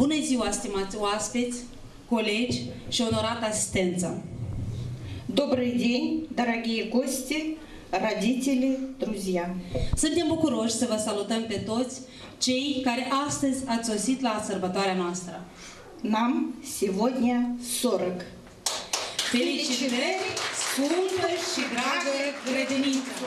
Bună ziua, stimați oaspeți, colegi și onorată asistență! Добрый день, дорогие гости, родители, друзья! Suntem bucuroși să vă salutăm pe toți cei care astăzi ați sosit la sărbătoarea noastră. Нам сегодня 40. Felicitări, scumpă și dragă grădiniță!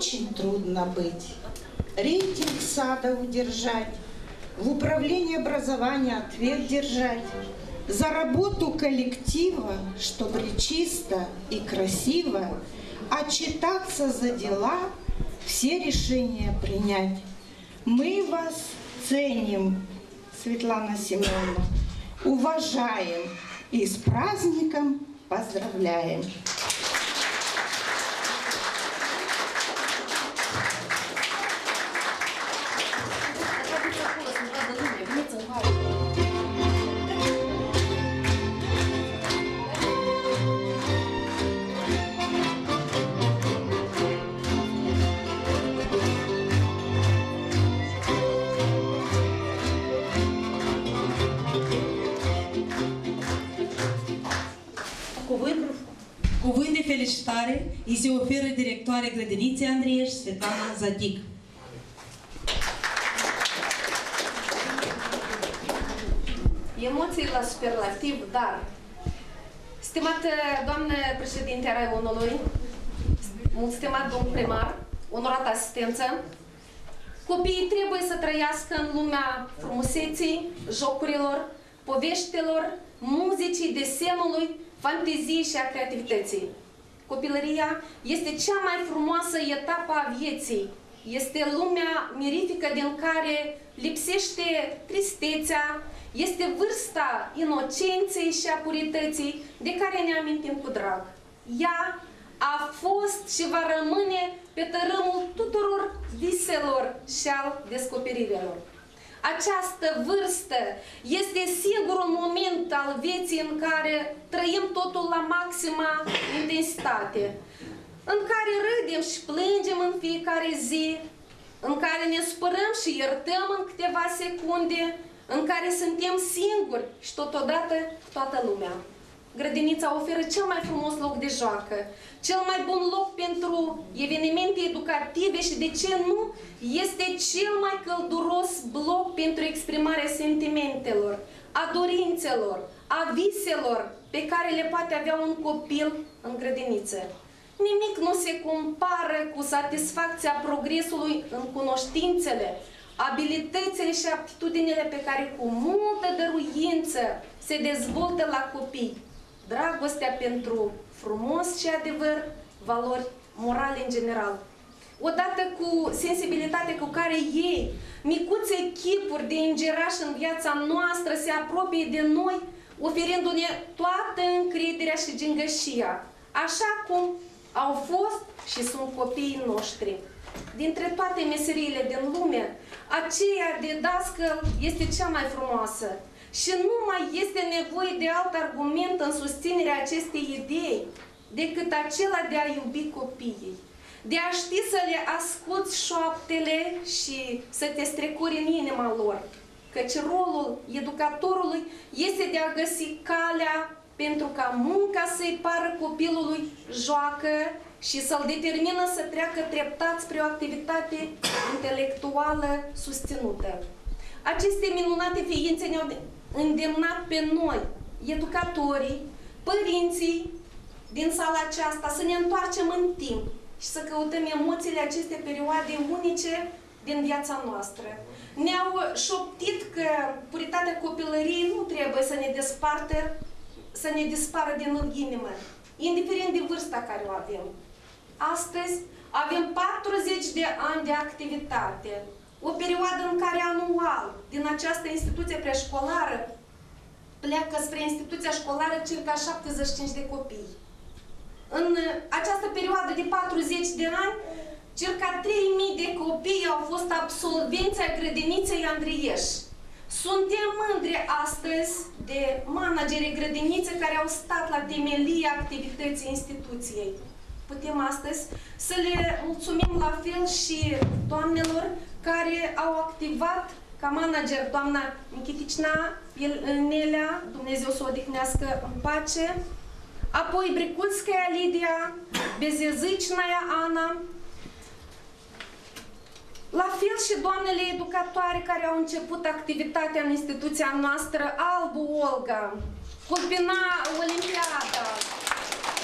Очень трудно быть. Рейтинг сада удержать, в управлении образования ответ держать, за работу коллектива, чтобы чисто и красиво отчитаться за дела, все решения принять. Мы вас ценим, Светлана Семеновна, уважаем и с праздником поздравляем. Directoare grădiniței Andrieș, Svetlana Zadig. Emoții la superlativ, dar Stimată doamnă președinte a Raionului, mult stimat domn primar, onorată asistență, copiii trebuie să trăiască în lumea frumuseții, jocurilor, poveștilor, muzicii, desenului, fanteziei și a creativității. Copilăria este cea mai frumoasă etapă a vieții. Este lumea mirifică din care lipsește tristețea, este vârsta inocenței și a purității de care ne amintim cu drag. Ea a fost și va rămâne pe tărâmul tuturor viselor și al descoperirilor. Această vârstă este singurul moment al vieții în care trăim totul la maxima intensitate, în care râdem și plângem în fiecare zi, în care ne spărăm și iertăm în câteva secunde, în care suntem singuri și totodată toată lumea. Grădinița oferă cel mai frumos loc de joacă, cel mai bun loc pentru evenimente educative și, de ce nu, este cel mai călduros bloc pentru exprimarea sentimentelor, a dorințelor, a viselor pe care le poate avea un copil în grădiniță. Nimic nu se compară cu satisfacția progresului în cunoștințele, abilitățile și aptitudinile pe care cu multă dăruință se dezvoltă la copii. Dragostea pentru frumos și adevăr, valori morale în general. Odată cu sensibilitatea cu care ei, micuțe chipuri de îngeraș în viața noastră, se apropie de noi, oferindu-ne toată încrederea și gingășia, așa cum au fost și sunt copiii noștri. Dintre toate meseriile din lume, aceea de dascăl este cea mai frumoasă și nu mai este nevoie de alt argument în susținerea acestei idei decât acela de a iubi copiii, de a ști să le asculți șoaptele și să te strecuri în inima lor, căci rolul educatorului este de a găsi calea pentru ca munca să-i pară copilului joacă și să-l determină să treacă treptat spre o activitate intelectuală susținută. Aceste minunate ființe ne-au îndemnat pe noi, educatorii, părinții din sala aceasta, să ne întoarcem în timp și să căutăm emoțiile aceste perioade unice din viața noastră. Ne-au șoptit că puritatea copilăriei nu trebuie să ne despartă, să ne dispară din inimă, indiferent de vârsta care o avem. Astăzi avem 40 de ani de activitate, o perioadă în care anual din această instituție preșcolară pleacă spre instituția școlară circa 75 de copii. În această perioadă de 40 de ani, circa 3.000 de copii au fost absolvenți ai grădiniței Andrieș. Suntem mândri astăzi de managerii grădinițe care au stat la temelia activității instituției. Putem astăzi să le mulțumim la fel și doamnelor care au activat ca manager doamna Nichiticna, Nelea, Dumnezeu să o odihnească în pace, apoi Briculskaya Lidia, Bezezicnaia Ana, La fel și doamnele educatoare care au început activitatea în instituția noastră, Albu Olga, Culpina Olimpiada,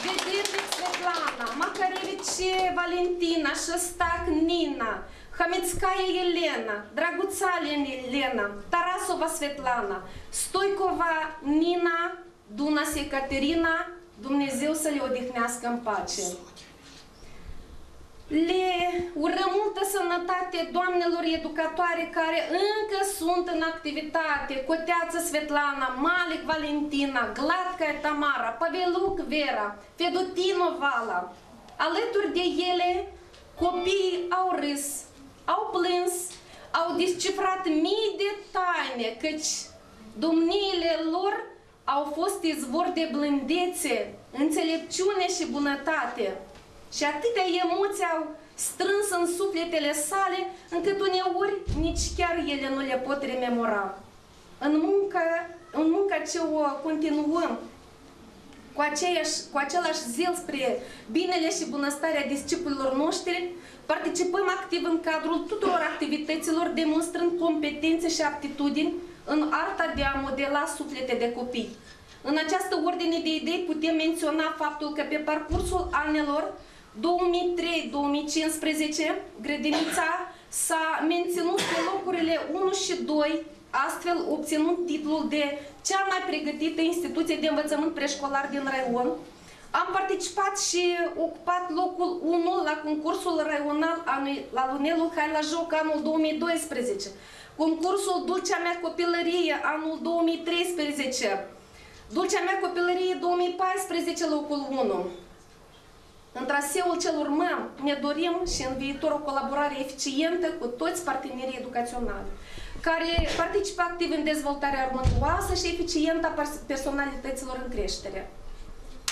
Vedirnic Svetlana, Makarevici Valentina, Șostac Nina, Хамецкая Елена, Драгуцалин Елена, Тарасова Светлана, Stoicova Nina, Dunas Ecaterina, Dumnezeu să le odihnească în pace. Le urăm multă sănătate doamnelor educatoare care încă sunt în activitate. Coteață Svetlana, Malik Valentina, Gladkaya Tamara, Paveluc Vera, Fedotino Vala. Alături de ele, copiii au râs, au plâns, au descifrat mii de taine, căci domniile lor au fost izvor de blândețe, înțelepciune și bunătate. Și atâtea emoții au strâns în sufletele sale, încât uneori nici chiar ele nu le pot rememora. În munca, în munca ce o continuăm, cu, aceeași, cu același zel spre binele și bunăstarea discipolilor noștri, participăm activ în cadrul tuturor activităților, demonstrând competențe și aptitudini în arta de a modela suflete de copii. În această ordine de idei putem menționa faptul că pe parcursul anelor 2003-2015, grădinița s-a menținut pe locurile 1 și 2, astfel obținând titlul de cea mai pregătită instituție de învățământ preșcolar din raion. Am participat și ocupat locul 1 la concursul raional la Lunelul Hai la Joc anul 2012, concursul Dulcea mea copilărie anul 2013, Dulcea mea copilărie 2014 locul 1, în traseul cel urmăm ne dorim și în viitor o colaborare eficientă cu toți partenerii educaționali care participă activ în dezvoltarea armonioasă și eficientă a personalităților în creștere.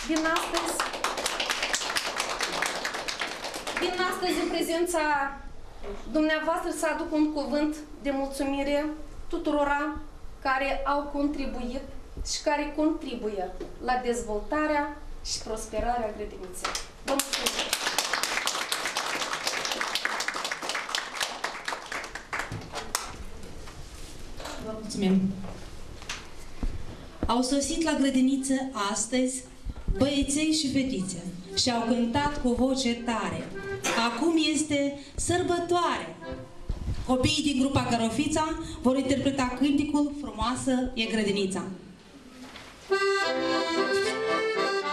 Din astăzi, din astăzi în prezența dumneavoastră să aduc un cuvânt de mulțumire tuturora care au contribuit și care contribuie la dezvoltarea și prosperarea grădiniței. Vă mulțumesc! Vă mulțumim! Au sosit la grădiniță astăzi băieței și fetițe și au cântat cu voce tare. Acum este sărbătoare. Copiii din grupa Carofița vor interpreta cânticul Frumoasă e grădinița. Thank you.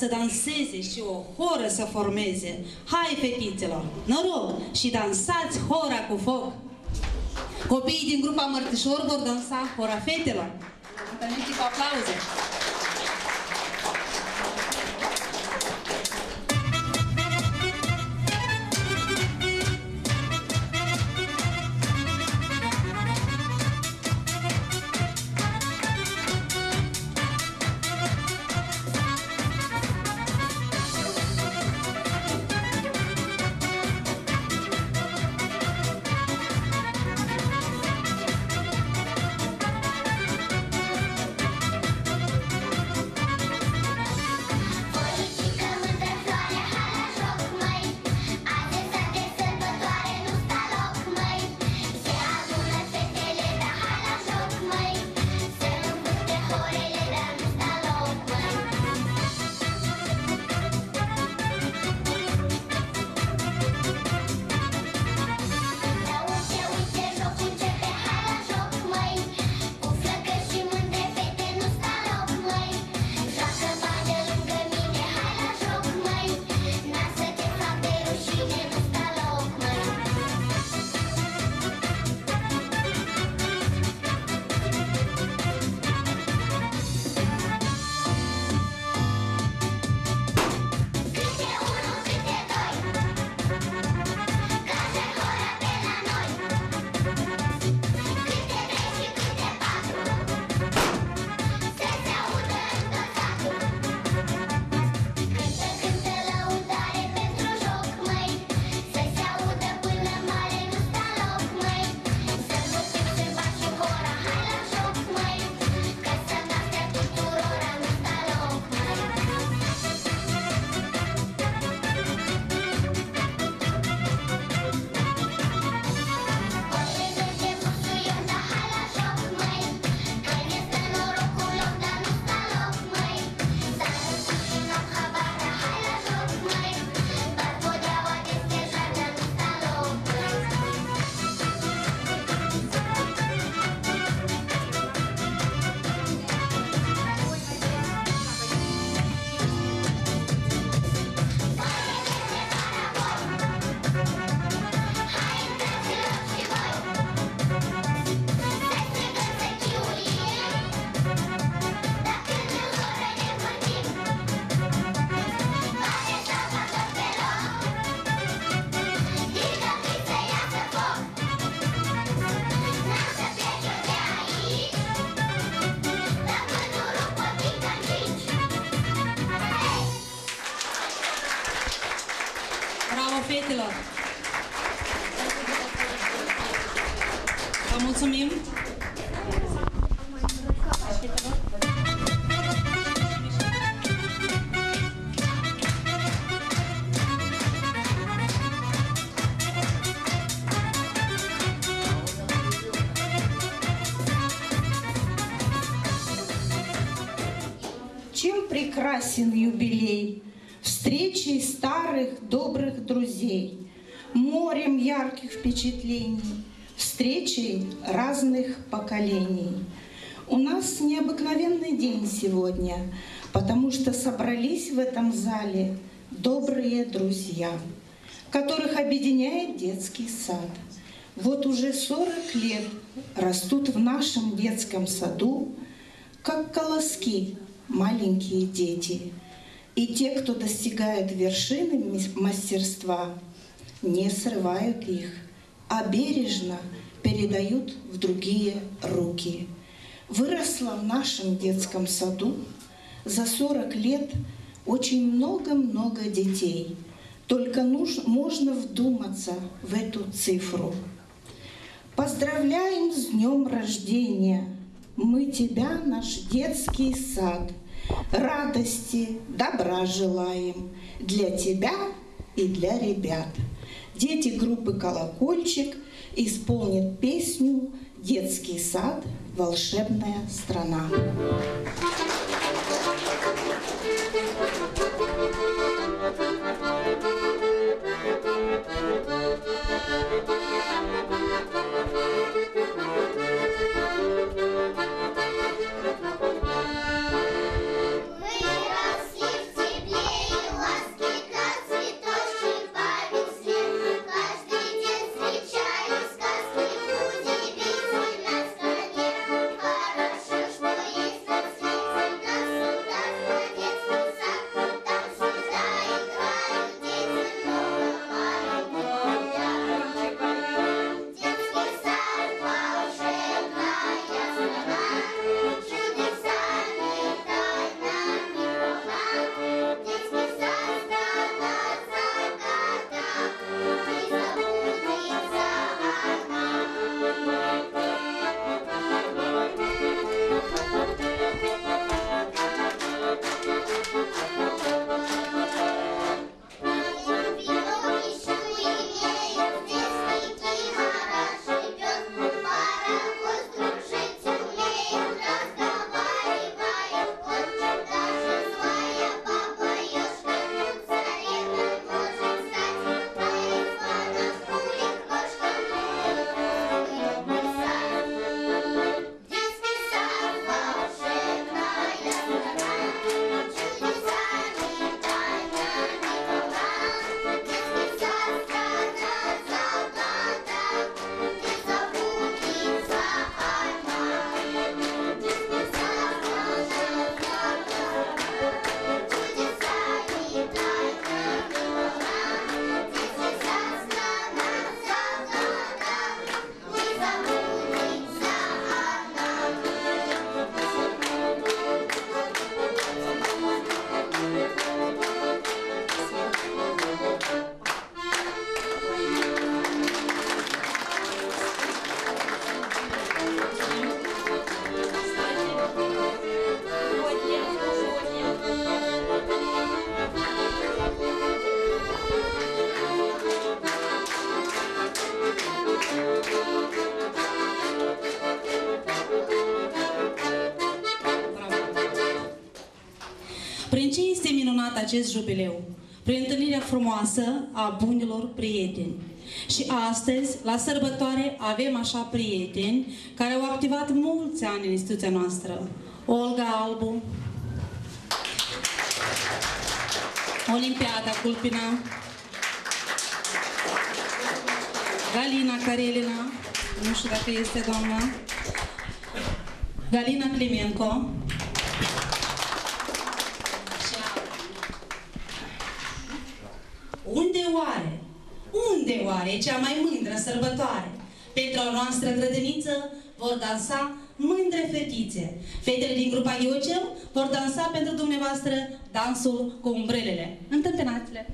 Să danseze și o horă să formeze. Hai, fetițelor, noroc și dansați hora cu foc. Copiii din grupa Mărtișor vor dansa hora fetelor. Întâlniți cu aplauze. Прекрасен юбилей? Встречей старых добрых друзей, Морем ярких впечатлений, Встречей разных поколений. У нас необыкновенный день сегодня, Потому что собрались в этом зале добрые друзья, Которых объединяет детский сад. Вот уже 40 лет растут в нашем детском саду как колоски маленькие дети. И те, кто достигает вершины мастерства, не срывают их, а бережно передают в другие руки. Выросло в нашем детском саду за 40 лет очень много-много детей. Только нуж- можно вдуматься в эту цифру. Поздравляем с днем рождения! Мы тебя, наш детский сад. Радости, добра желаем для тебя и для ребят. Дети группы «Колокольчик» исполнят песню «Детский сад. Волшебная страна». Мы росли acest jubileu, prin întâlnirea frumoasă a bunilor prieteni. Și astăzi, la sărbătoare, avem așa prieteni care au activat mulți ani în instituția noastră. Olga Albu, Olimpiada Culpina, Galina Carelina, nu știu dacă este doamna, Galina Climenco, noastră grădiniță vor dansa mândre fetițe. Fetele din grupa Iocem vor dansa pentru dumneavoastră dansul cu umbrelele. Întâmpinați-le!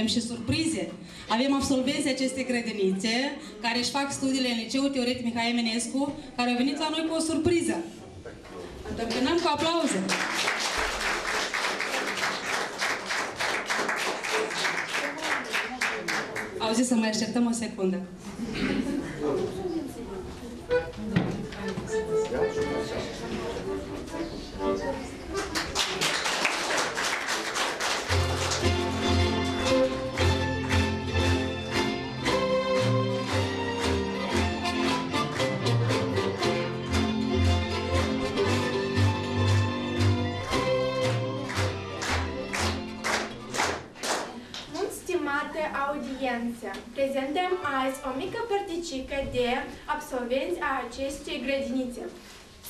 avem și surprize. Avem absolvenții acestei grădinițe, care își fac studiile în liceu teoretic Mihai Eminescu, care au venit la noi cu o surpriză. Întâmpinăm cu aplauze! auzi să mai așteptăm o secundă. prezentăm azi o mică părticică de absolvenți a acestei grădinițe.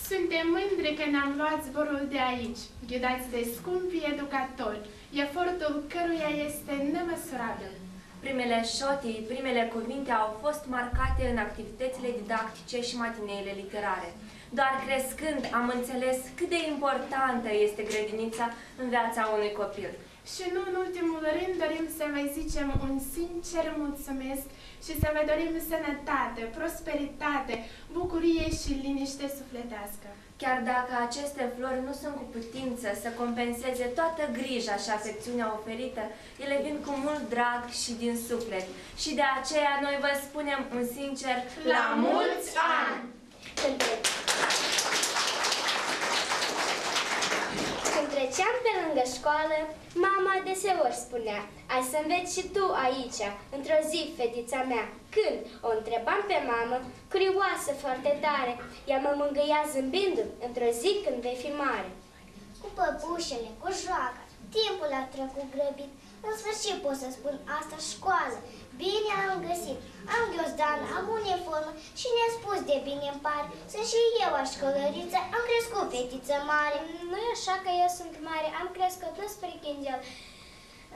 Suntem mândri că ne-am luat zborul de aici, ghidați de scumpi educatori, efortul căruia este nemăsurabil. Primele șotii, primele cuvinte au fost marcate în activitățile didactice și matineile literare. Doar crescând am înțeles cât de importantă este grădinița în viața unui copil. Și nu în ultimul rând dorim să mai zicem un sincer mulțumesc și să mai dorim sănătate, prosperitate, bucurie și liniște sufletească. Chiar dacă aceste flori nu sunt cu putință să compenseze toată grija și afecțiunea oferită, ele vin cu mult drag și din suflet. Și de aceea noi vă spunem un sincer la mulți ani! Când, tre- Când treceam pe lângă școală, mama deseori spunea Ai să înveți și tu aici, într-o zi, fetița mea. Când o întrebam pe mamă, curioasă foarte tare, ea mă mângâia zâmbindu-mi într-o zi când vei fi mare. Cu păpușele, cu joaca, timpul a trecut grăbit. În sfârșit pot să spun asta școală. Bine am găsit. Am ghiozdan, am uniformă și ne-a spus de bine îmi pare. Sunt și eu aș școlăriță, am crescut fetiță mare. nu e așa că eu sunt mare, am crescut nu spre chinzel.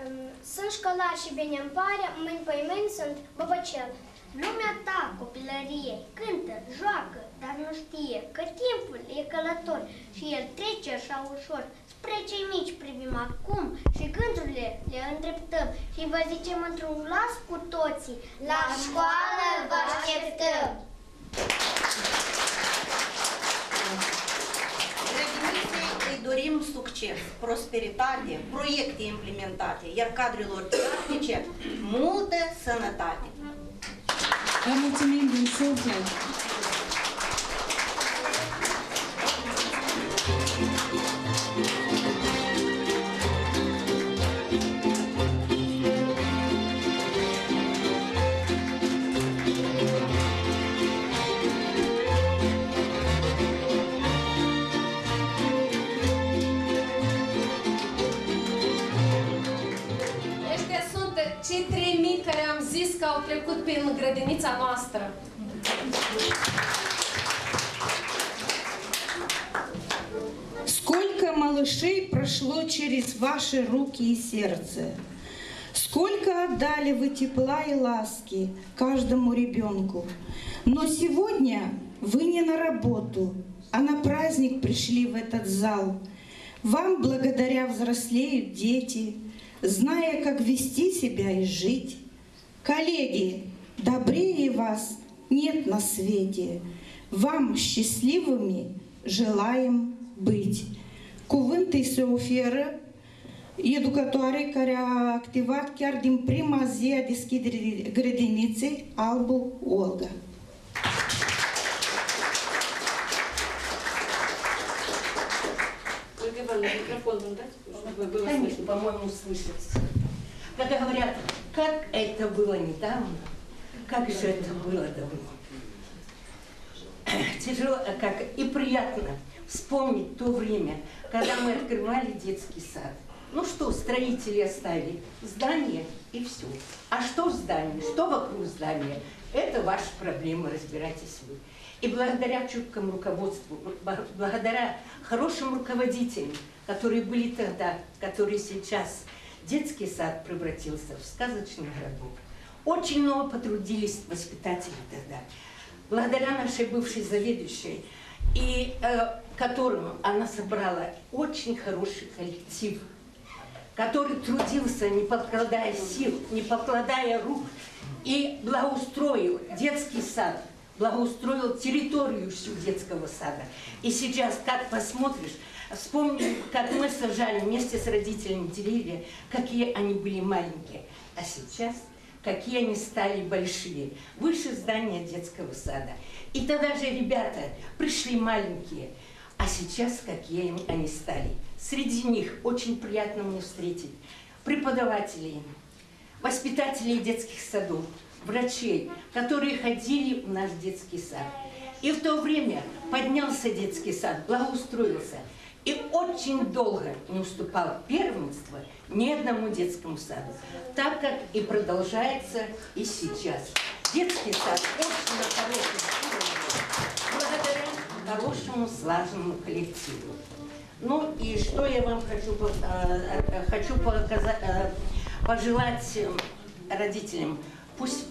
Um, Sunt școlar și bine îmi pare, mâini pe mâini sunt băbăcel. Lumea ta, copilărie, cântă, joacă, dar nu știe că timpul e călător și el trece așa ușor. Spre cei mici privim acum și gândurile le îndreptăm și vă zicem într-un glas cu toții, la școală vă așteptăm! Grădiniței îi dorim succes, prosperitate, proiecte implementate, iar cadrelor didactice multă sănătate. Vă mulțumim din suflet! Că au trecut prin grădinița noastră. Сколько малышей прошло через ваши руки и сердце. Сколько отдали вы тепла и ласки каждому ребенку. Но сегодня вы не на работу, а на праздник пришли в этот зал. Вам благодаря взрослеют дети, зная, как вести себя и жить. Коллеги, добрее вас нет на свете. Вам счастливыми желаем быть. Cuvânt îi se oferă educatoare care a activat chiar din prima zi a deschiderii grădiniței Albu Olga. Ольга Ивановна, микрофон вам дать, чтобы было Конечно, слышно? по-моему, слышится. Как говорят, как это было недавно, как же это было давно. Тяжело, а как и приятно вспомнить то время, когда мы открывали детский сад. Ну что, строители оставили здание и все. А что в здании, что вокруг здания, это ваши проблемы, разбирайтесь вы. И благодаря чуткому руководству, благодаря хорошим руководителям, которые были тогда, которые сейчас, детский сад превратился в сказочный городок. Очень много потрудились воспитатели тогда. Благодаря нашей бывшей заведующей, и э, которому она собрала очень хороший коллектив, который трудился, не покладая сил, не покладая рук, и благоустроил детский сад, благоустроил территорию всю детского сада. И сейчас, как посмотришь, вспомни, как мы сажали вместе с родителями деревья, какие они были маленькие. А сейчас какие они стали большие, выше здания детского сада. И тогда же ребята пришли маленькие, а сейчас какие они стали. Среди них очень приятно мне встретить преподавателей, воспитателей детских садов, врачей, которые ходили в наш детский сад. И в то время поднялся детский сад, благоустроился. И очень долго не уступал первенство ни одному детскому саду, так как и продолжается и сейчас. Детский сад очень на хорошем благодаря хорошему слаженному коллективу. Ну и что я вам хочу, э, э, хочу э, пожелать родителям, пусть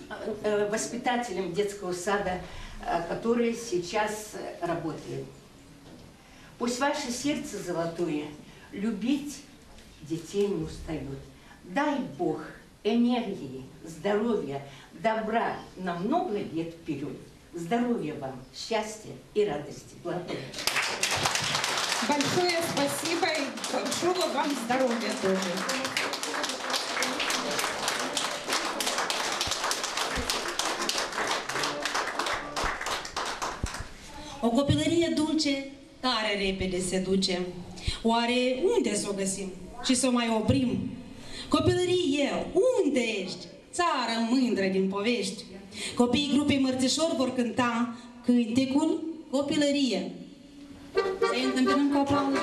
воспитателям детского сада, которые сейчас работают. Пусть ваше сердце золотое любить детей не устает. Дай Бог энергии, здоровья, добра на много лет вперед. Здоровья вам, счастья и радости. Благодарю. Большое спасибо и большого вам здоровья тоже. O copilărie dulce Tare repede se duce. Oare unde să o găsim? Și să o mai oprim? Copilărie, unde ești? Țară mândră din povești. Copiii grupei Mărțișor vor cânta cântecul Copilărie. Să-i întâmpinăm cu aplauză.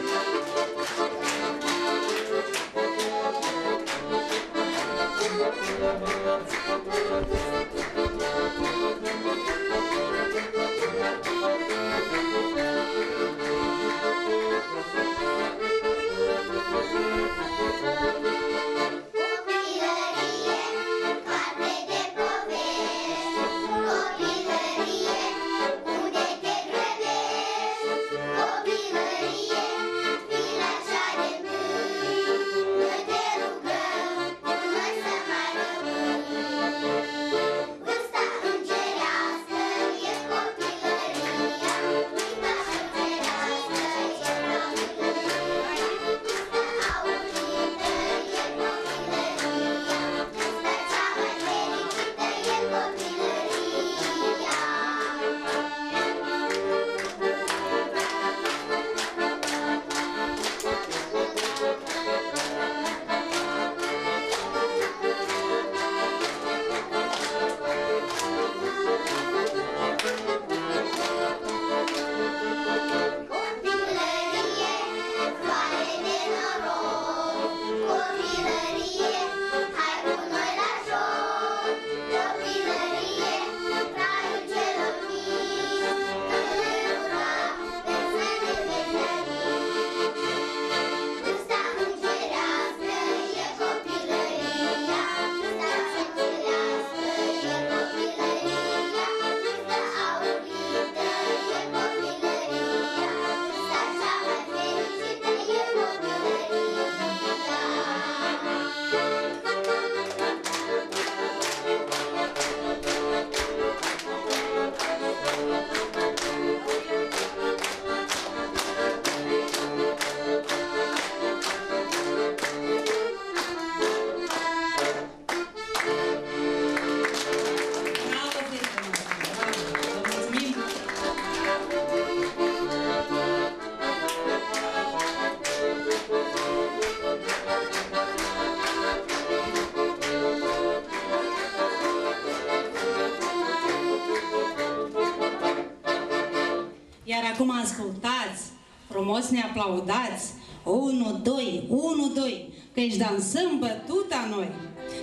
să ne aplaudați. 1, 2, 1, 2, că își dansăm bătuta noi.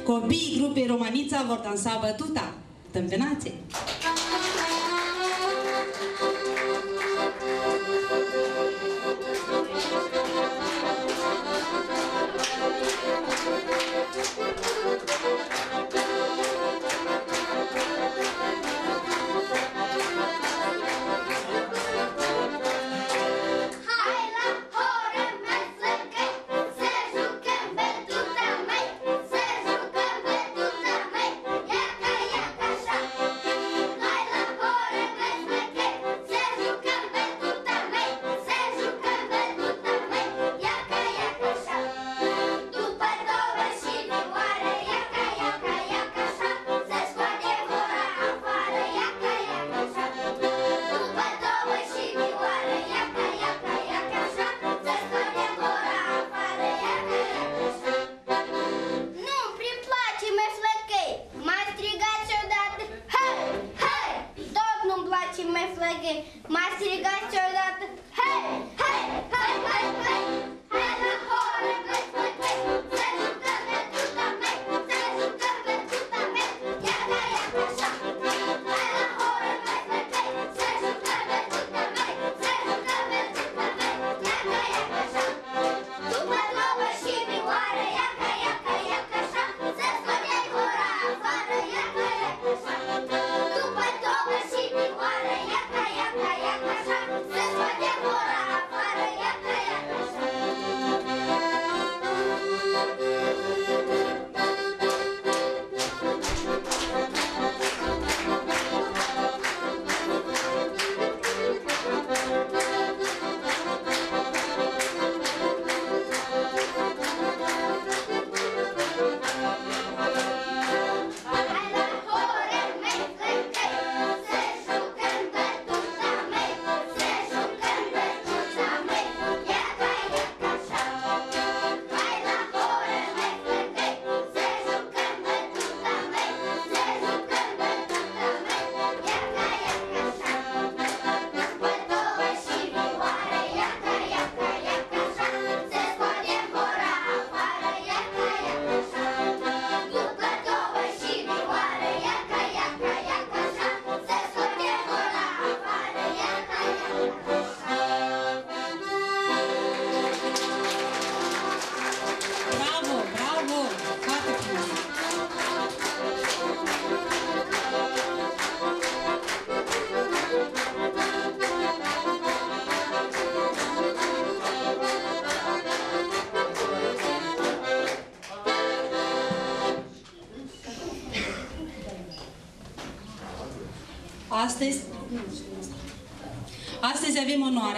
Copiii grupei Romanița vor dansa bătuta. Tâmpinați-i!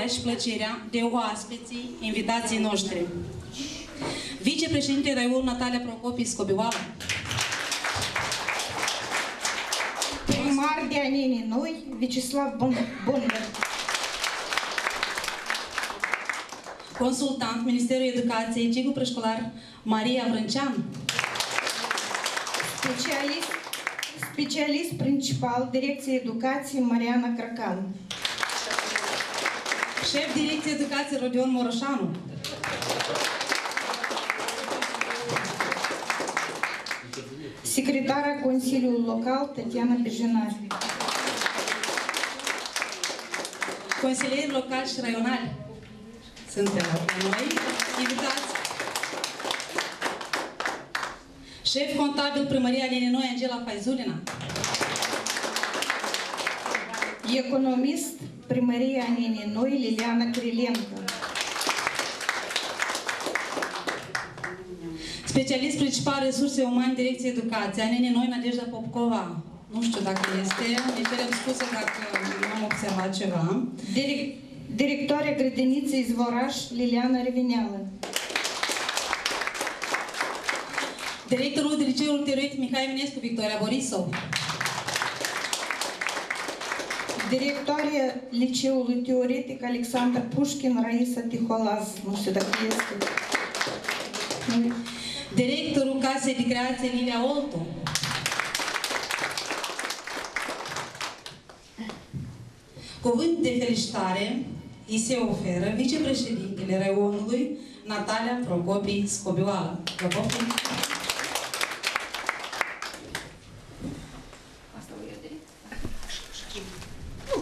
și plăcerea de oaspeții invitații noștri. Vicepreședinte Raiul Natalia Procopii Scobioala. Primar de Anini Noi, Vicislav Bundă. Consultant Ministerul Educației, ciclu preșcolar Maria Vrâncean. Specialist, specialist principal, Direcție Educației Mariana Cracan. Direcție Educație Rodion Moroșanu. Secretara Consiliului Local, Tatiana Bejinar. Consilieri locali și raionali suntem noi invitați. Șef contabil primăria Leninoi, Angela Faizulina. Economist Primăria Anenii Noi, Liliana Krylenko. Specialist principal resurse umane, Direcție Educație, Anene Noi, Nadejda Popcova. Nu știu dacă este, ne cerem scuze dacă nu am observat ceva. Direc- Directoarea grădiniței Zvoraș, Liliana Revineală. Directorul de Liceul Teoretic Mihai Eminescu, Victoria Borisov. Directoarea Liceului Teoretic Alexandru Pușkin, Raisa Tiholaz. Nu știu dacă este. Nu. Directorul Casei de Creație Lilia Oltu. Cuvânt de felicitare îi se oferă vicepreședintele Reonului Natalia Procopii Scobioala. Vă poftim!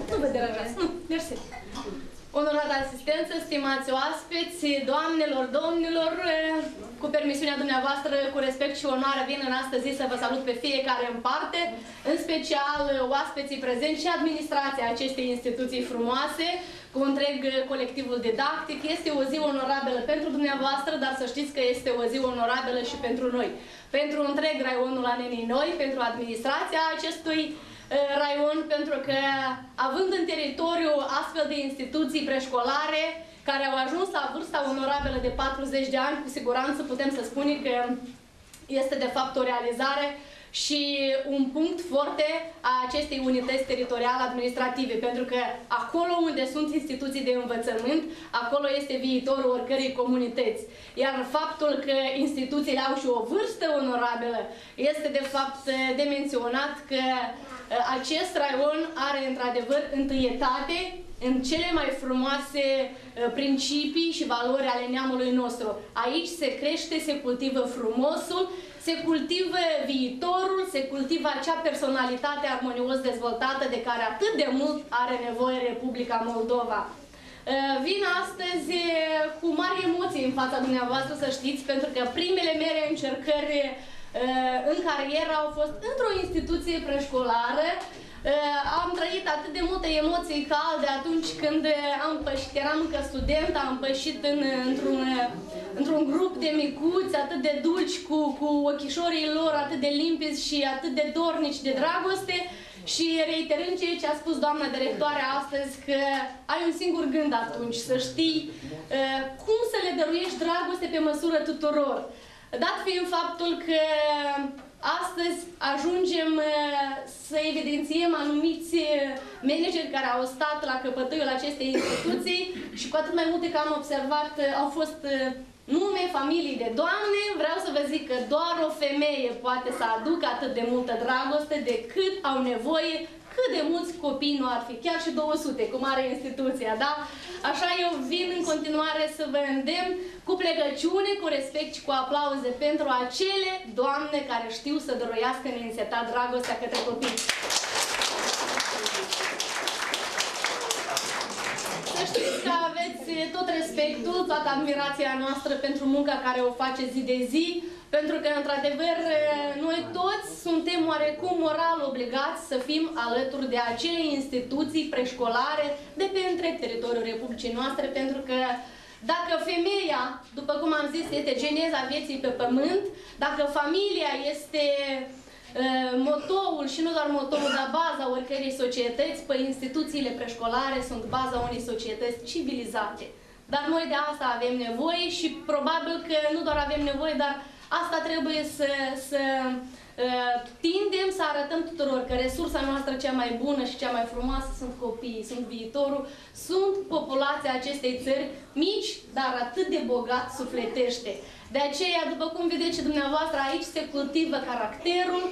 Nu vă deranjați, nu, mersi. Onorată asistență, stimați oaspeți, doamnelor, domnilor, eh, cu permisiunea dumneavoastră, cu respect și onoare, vin în astăzi zi să vă salut pe fiecare în parte, în special eh, oaspeții prezenți și administrația acestei instituții frumoase, cu întreg eh, colectivul didactic. Este o zi onorabilă pentru dumneavoastră, dar să știți că este o zi onorabilă și pentru noi. Pentru întreg raionul Anenii Noi, pentru administrația acestui uh, raion, pentru că având în teritoriu astfel de instituții preșcolare care au ajuns la vârsta onorabilă de 40 de ani, cu siguranță putem să spunem că este de fapt o realizare și un punct foarte a acestei unități teritoriale administrative, pentru că acolo unde sunt instituții de învățământ, acolo este viitorul oricărei comunități. Iar faptul că instituțiile au și o vârstă onorabilă este de fapt de menționat că uh, acest raion are într-adevăr întâietate în cele mai frumoase uh, principii și valori ale neamului nostru. Aici se crește, se cultivă frumosul, se cultivă viitorul, se cultivă acea personalitate armonios dezvoltată de care atât de mult are nevoie Republica Moldova. Uh, Vin astăzi uh, cu mari emoții în fața dumneavoastră, să știți, pentru că primele mele încercări uh, în carieră au fost într-o instituție preșcolară. Am trăit atât de multe emoții calde atunci când am pășit, eram încă student, am pășit în, într-un, într-un grup de micuți atât de dulci, cu, cu ochișorii lor atât de limpizi și atât de dornici de dragoste. Și reiterând ceea ce a spus doamna directoare astăzi, că ai un singur gând atunci, să știi uh, cum să le dăruiești dragoste pe măsură tuturor. Dat fiind faptul că astăzi ajungem uh, să evidențiem anumiți uh, manageri care au stat la căpătâiul acestei instituții și cu atât mai multe că am observat uh, au fost uh, nume, familii de doamne, vreau să vă zic că doar o femeie poate să aducă atât de multă dragoste de cât au nevoie cât de mulți copii nu ar fi, chiar și 200, cum are instituția, da? Așa eu vin în continuare să vă îndemn cu plecăciune, cu respect și cu aplauze pentru acele doamne care știu să dăruiască neînsetat dragostea către copii. Să știți că aveți tot respectul, toată admirația noastră pentru munca care o face zi de zi, pentru că, într-adevăr, noi toți suntem oarecum moral obligați să fim alături de acele instituții preșcolare de pe întreg teritoriul Republicii noastre, pentru că dacă femeia, după cum am zis, este geneza vieții pe pământ, dacă familia este Uh, motoul și nu doar motoul, dar baza oricărei societăți, pe instituțiile preșcolare sunt baza unei societăți civilizate. Dar noi de asta avem nevoie și probabil că nu doar avem nevoie, dar asta trebuie să, să uh, tindem să arătăm tuturor că resursa noastră cea mai bună și cea mai frumoasă sunt copiii, sunt viitorul, sunt populația acestei țări mici, dar atât de bogat sufletește. De aceea, după cum vedeți și dumneavoastră, aici se cultivă caracterul,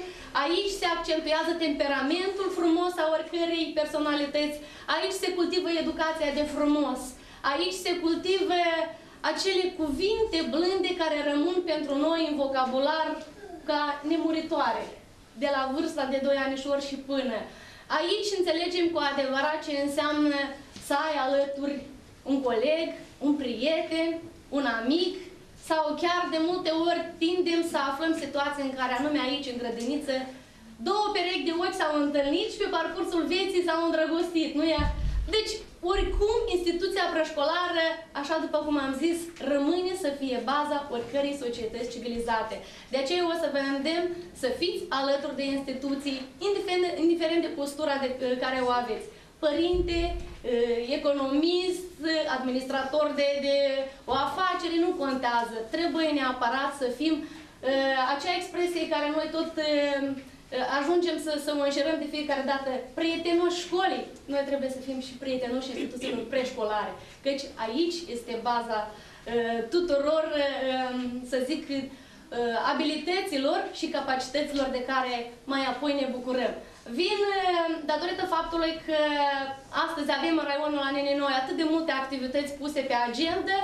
aici se accentuează temperamentul frumos a oricărei personalități, aici se cultivă educația de frumos, aici se cultivă acele cuvinte blânde care rămân pentru noi în vocabular ca nemuritoare, de la vârsta de 2 anișori și până. Aici înțelegem cu adevărat ce înseamnă să ai alături un coleg, un prieten, un amic, sau chiar de multe ori tindem să aflăm situații în care anume aici, în grădiniță, două perechi de ochi s-au întâlnit și pe parcursul vieții s-au îndrăgostit, nu e? Deci, oricum, instituția preșcolară, așa după cum am zis, rămâne să fie baza oricărei societăți civilizate. De aceea o să vă îndemn să fiți alături de instituții, indiferent, indiferent de postura de care o aveți părinte, eh, economist, administrator de, de o afacere, nu contează. Trebuie neapărat să fim eh, acea expresie care noi tot eh, ajungem să, să o înșerăm de fiecare dată, prietenoși școlii. Noi trebuie să fim și prietenoși instituțiilor preșcolare, căci aici este baza tuturor, să zic, abilităților și capacităților de care mai apoi ne bucurăm. Vin datorită faptului că astăzi avem în raionul la Nene Noi atât de multe activități puse pe agenda,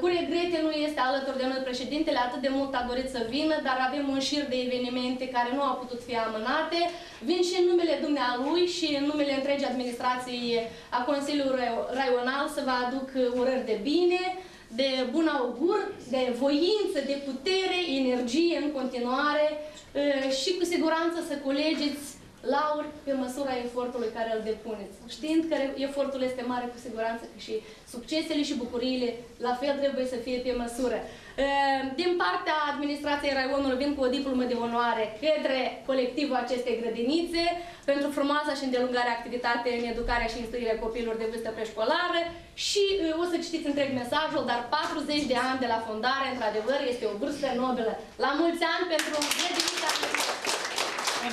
cu regrete nu este alături de noi președintele, atât de mult a dorit să vină, dar avem un șir de evenimente care nu au putut fi amânate. Vin și în numele dumnealui și în numele întregii administrației a Consiliului Raional să vă aduc urări de bine, de bun augur, de voință, de putere, energie în continuare și cu siguranță să culegeți lauri pe măsura efortului care îl depuneți. Știind că efortul este mare cu siguranță că și succesele și bucuriile la fel trebuie să fie pe măsură. Din partea administrației Raionului vin cu o diplomă de onoare către colectivul acestei grădinițe pentru frumoasa și îndelungare activitate în educarea și instruirea copiilor de vârstă preșcolară și o să citiți întreg mesajul, dar 40 de ani de la fondare, într-adevăr, este o vârstă nobilă. La mulți ani pentru grădinița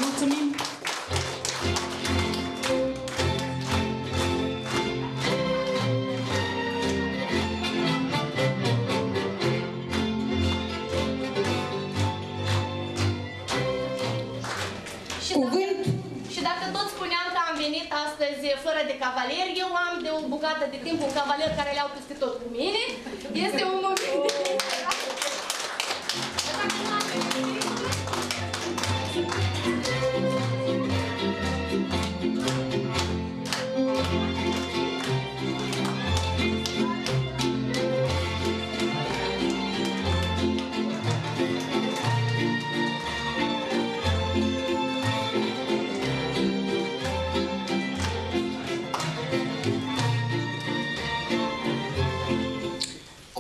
Mulțumim! Și dacă, și dacă tot spuneam că am venit astăzi fără de cavaler, eu am de o bucată de timp un cavaler care le-au peste tot cu mine. Este un moment de...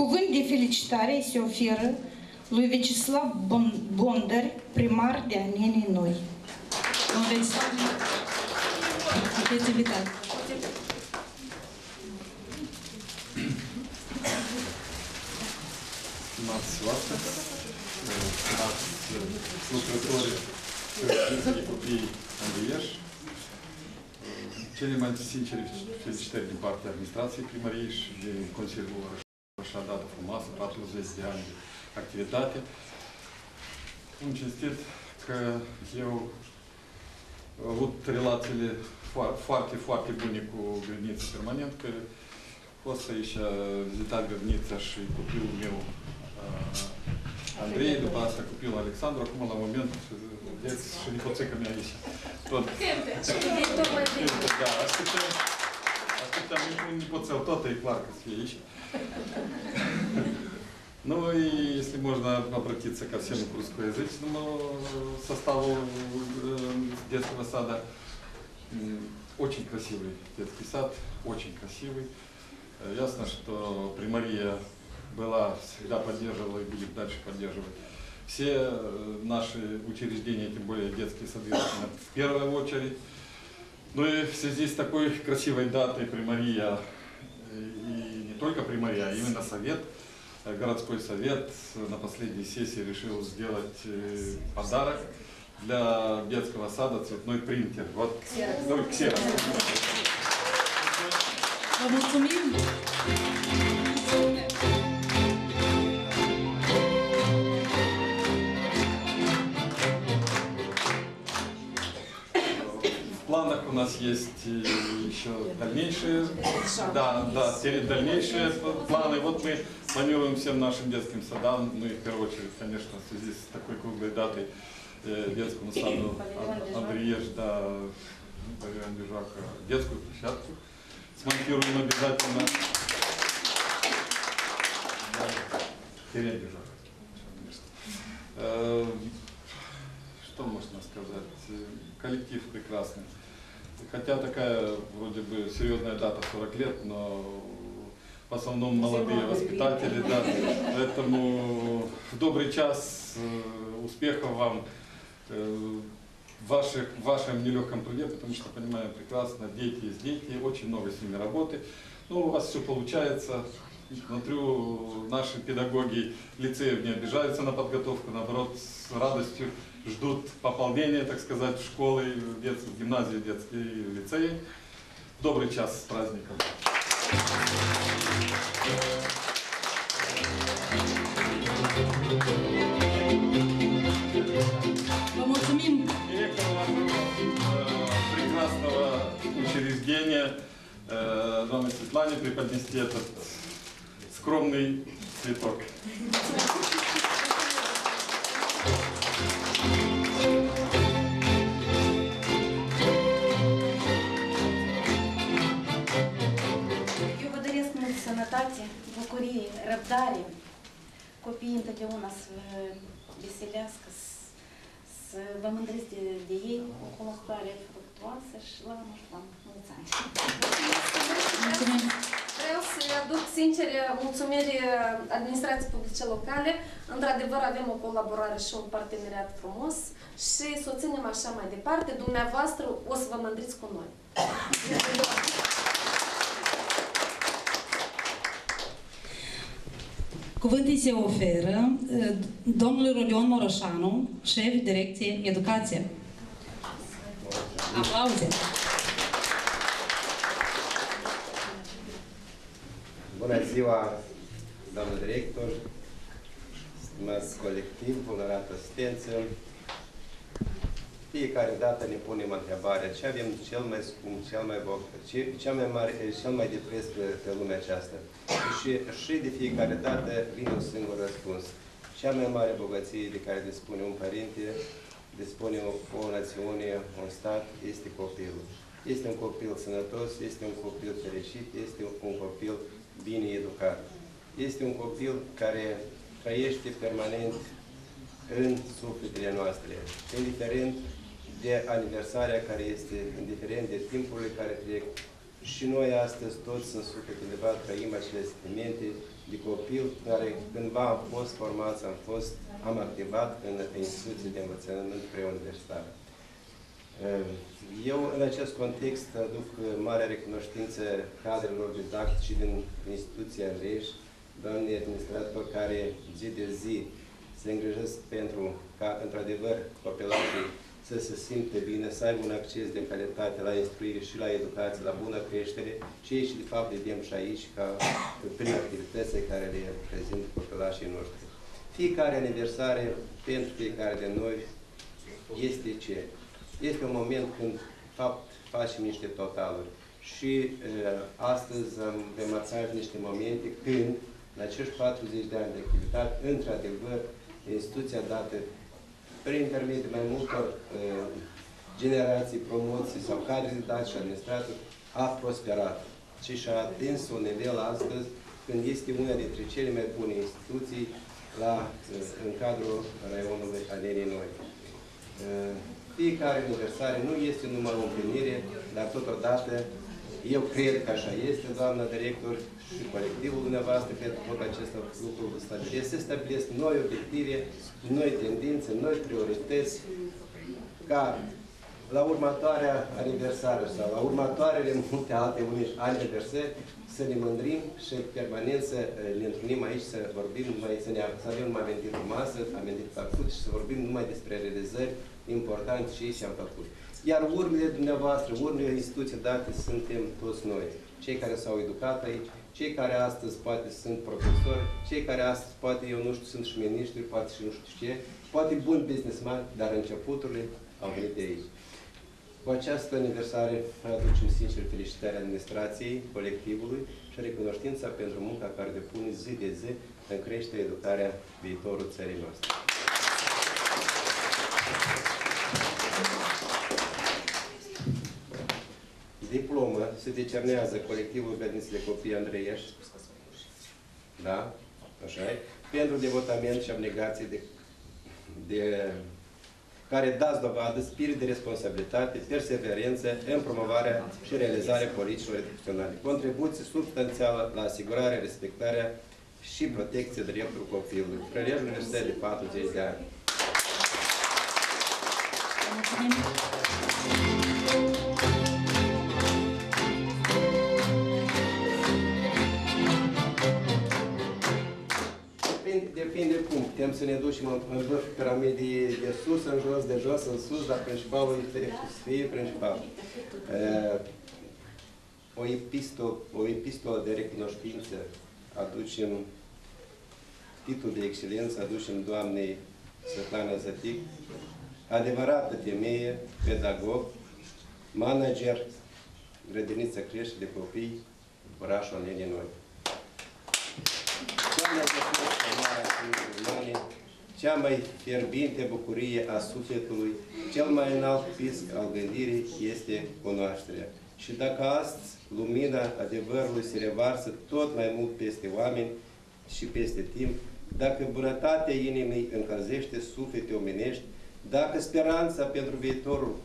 Cuvânt de felicitare îi se oferă lui Vecislav Bon- Bondar, primar de Anenii Noi. Domnul Aveți invitat. Stimați oaspeți, stimați lucrători, părinții, copii învieși, cele mai sincere felicitări din partea administrației primăriei și din Consiliul așa dată frumoasă, 40 de ani de activitate. Îmi cinstit că eu am avut relațiile foarte, foarte, bune cu grădinița permanent, că fost aici a vizitat grădinița și copilul meu uh, Andrei, după asta copilul Alexandru, acum la moment vedeți și nipoțica mea aici. Tot. Da, așteptăm, un nipoțel, tot e clar că să fie aici. Ну и если можно обратиться ко всем русскоязычному составу э, детского сада, очень красивый детский сад, очень красивый. Э, Ясно, что примария была, всегда поддерживала и будет дальше поддерживать все э, наши учреждения, тем более детские сады, в первую очередь. Ну и в связи с такой красивой датой Примария, э, и не только Примария, а именно Совет, э, городской совет на последней сессии решил сделать э, подарок для детского сада цветной принтер. Вот, ну, ксерокс. У нас есть э, еще дальнейшие, да, да, дальнейшие планы. Вот мы планируем всем нашим детским садам, ну и в первую очередь, конечно, в связи с такой круглой датой э, детскому саду Ан- Андрееш, да, детскую площадку смонтируем обязательно. Э, Что можно сказать? Коллектив прекрасный. Хотя такая вроде бы серьезная дата 40 лет, но в основном молодые воспитатели, да. Поэтому в добрый час э, успехов вам э, в ваших, в вашем нелегком труде, потому что понимаем прекрасно, дети есть дети, очень много с ними работы. Ну, у вас все получается. Смотрю, наши педагоги лицеев не обижаются на подготовку, наоборот, с радостью ждут пополнения, так сказать, школы, в дет- в гимназии, детские лицеи. Добрый час с праздником. Директору нашего э, прекрасного учреждения э, Доме Светлане преподнести этот скромный цветок. Mult sănătate, bucurie, răbdare. Copiii întotdeauna să vă veselească, să, să vă mândriți de, de ei, o cunoscare fructuoasă și la nu știu, la mulți ani. Mulțumim! Vreau să aduc sincere mulțumiri administrației publice locale. Într-adevăr avem o colaborare și un parteneriat frumos și să o ținem așa mai departe. Dumneavoastră o să vă mândriți cu noi. Cuvântul se oferă uh, domnului Rodion Moroșanu, șef Direcție Educație. Aplauze! Bună ziua, doamnă director, stimați colectiv, onorat asistență. Fiecare dată ne punem întrebarea ce avem cel mai scump, cel mai bogat, ce, cel mai mare, cel mai de preț pe, pe lumea aceasta. Și, și de fiecare dată vine un singur răspuns. Cea mai mare bogăție de care dispune un părinte, dispune o, o națiune, un stat, este copilul. Este un copil sănătos, este un copil fericit, este un copil bine educat. Este un copil care trăiește permanent în sufletele noastre, indiferent de aniversarea care este, indiferent de timpurile care trec. Și noi astăzi, toți în sufletele va trăim acele sentimente de copil care cândva am fost formați, am fost, am activat în instituții de învățământ preuniversitar. Eu, în acest context, aduc mare recunoștință cadrelor didactici și din instituția Reș, doamnei administrator care zi de zi se îngrijesc pentru ca, într-adevăr, copilașii să se simte bine, să aibă un acces de calitate la instruire și la educație, la bună creștere, ceea ce de fapt vedem și aici ca prin activitățile care le prezintă copilașii noștri. Fiecare aniversare pentru fiecare de noi este ce? Este un moment când, de fapt, facem niște totaluri. Și uh, astăzi am remarcat niște momente când, în acești 40 de ani de activitate, într-adevăr, instituția dată prin intermediul mai multor uh, generații, promoții sau cadre didactici și administratori, a prosperat și și-a atins un nivel astăzi când este una dintre cele mai bune instituții la, uh, în cadrul raionului Alenii Noi. Uh, Fiecare aniversare nu este numai o împlinire, dar totodată Eu cred că așa este, doamna director, și colectivul dumneavoastră, cred că tot acest lucru stabilesc. Se stabilesc noi obiective, noi tendințe, noi priorități, ca la următoarea aniversară sau la următoarele multe alte uni- aniversări să ne mândrim și permanent să eh, ne întâlnim aici, să vorbim numai, să, ne, să avem numai amintiri frumoase, amintiri făcut și să vorbim numai despre realizări importante și ce am făcut. Iar urmele dumneavoastră, urmele instituției date suntem toți noi. Cei care s-au educat aici, cei care astăzi poate sunt profesori, cei care astăzi poate, eu nu știu, sunt și miniștri, poate și nu știu ce, poate bun businessman, dar începuturile au venit de aici. Cu această aniversare aducem sincer felicitări administrației, colectivului și recunoștința pentru munca care depune zi de zi în crește educarea viitorul țării noastre. Diplomă se decernează colectivul Grădinițe de Copii Andreieș. Da? Așa e. Pentru devotament și abnegație de, de care dați dovadă spirit de responsabilitate, perseverență în promovarea și realizarea politicilor educaționale. Contribuție substanțială la asigurarea, respectarea și protecția drepturilor copilului. Prelejul Universității de 40 de ani. Depinde, să ne ducem în, în vârf piramidii de sus, în jos, de jos, în sus, dar principalul este să fie principal. Uh, o epistolă, o epistolă de recunoștință aducem titlul de excelență, aducem doamnei Svetlana Zatic, adevărată femeie, pedagog, manager, grădiniță crește de copii, orașul Nenii Noi. Cea mai prețioasă onoare a ființei umane, cea mai fierbinte bucurie a sufletului, cel mai înalt pisc al gândirii este cunoașterea. Și dacă astăzi lumina adevărului se revarsă tot mai mult peste oameni și peste timp, dacă bunătatea inimii încălzește suflete omenești, dacă speranța pentru viitorul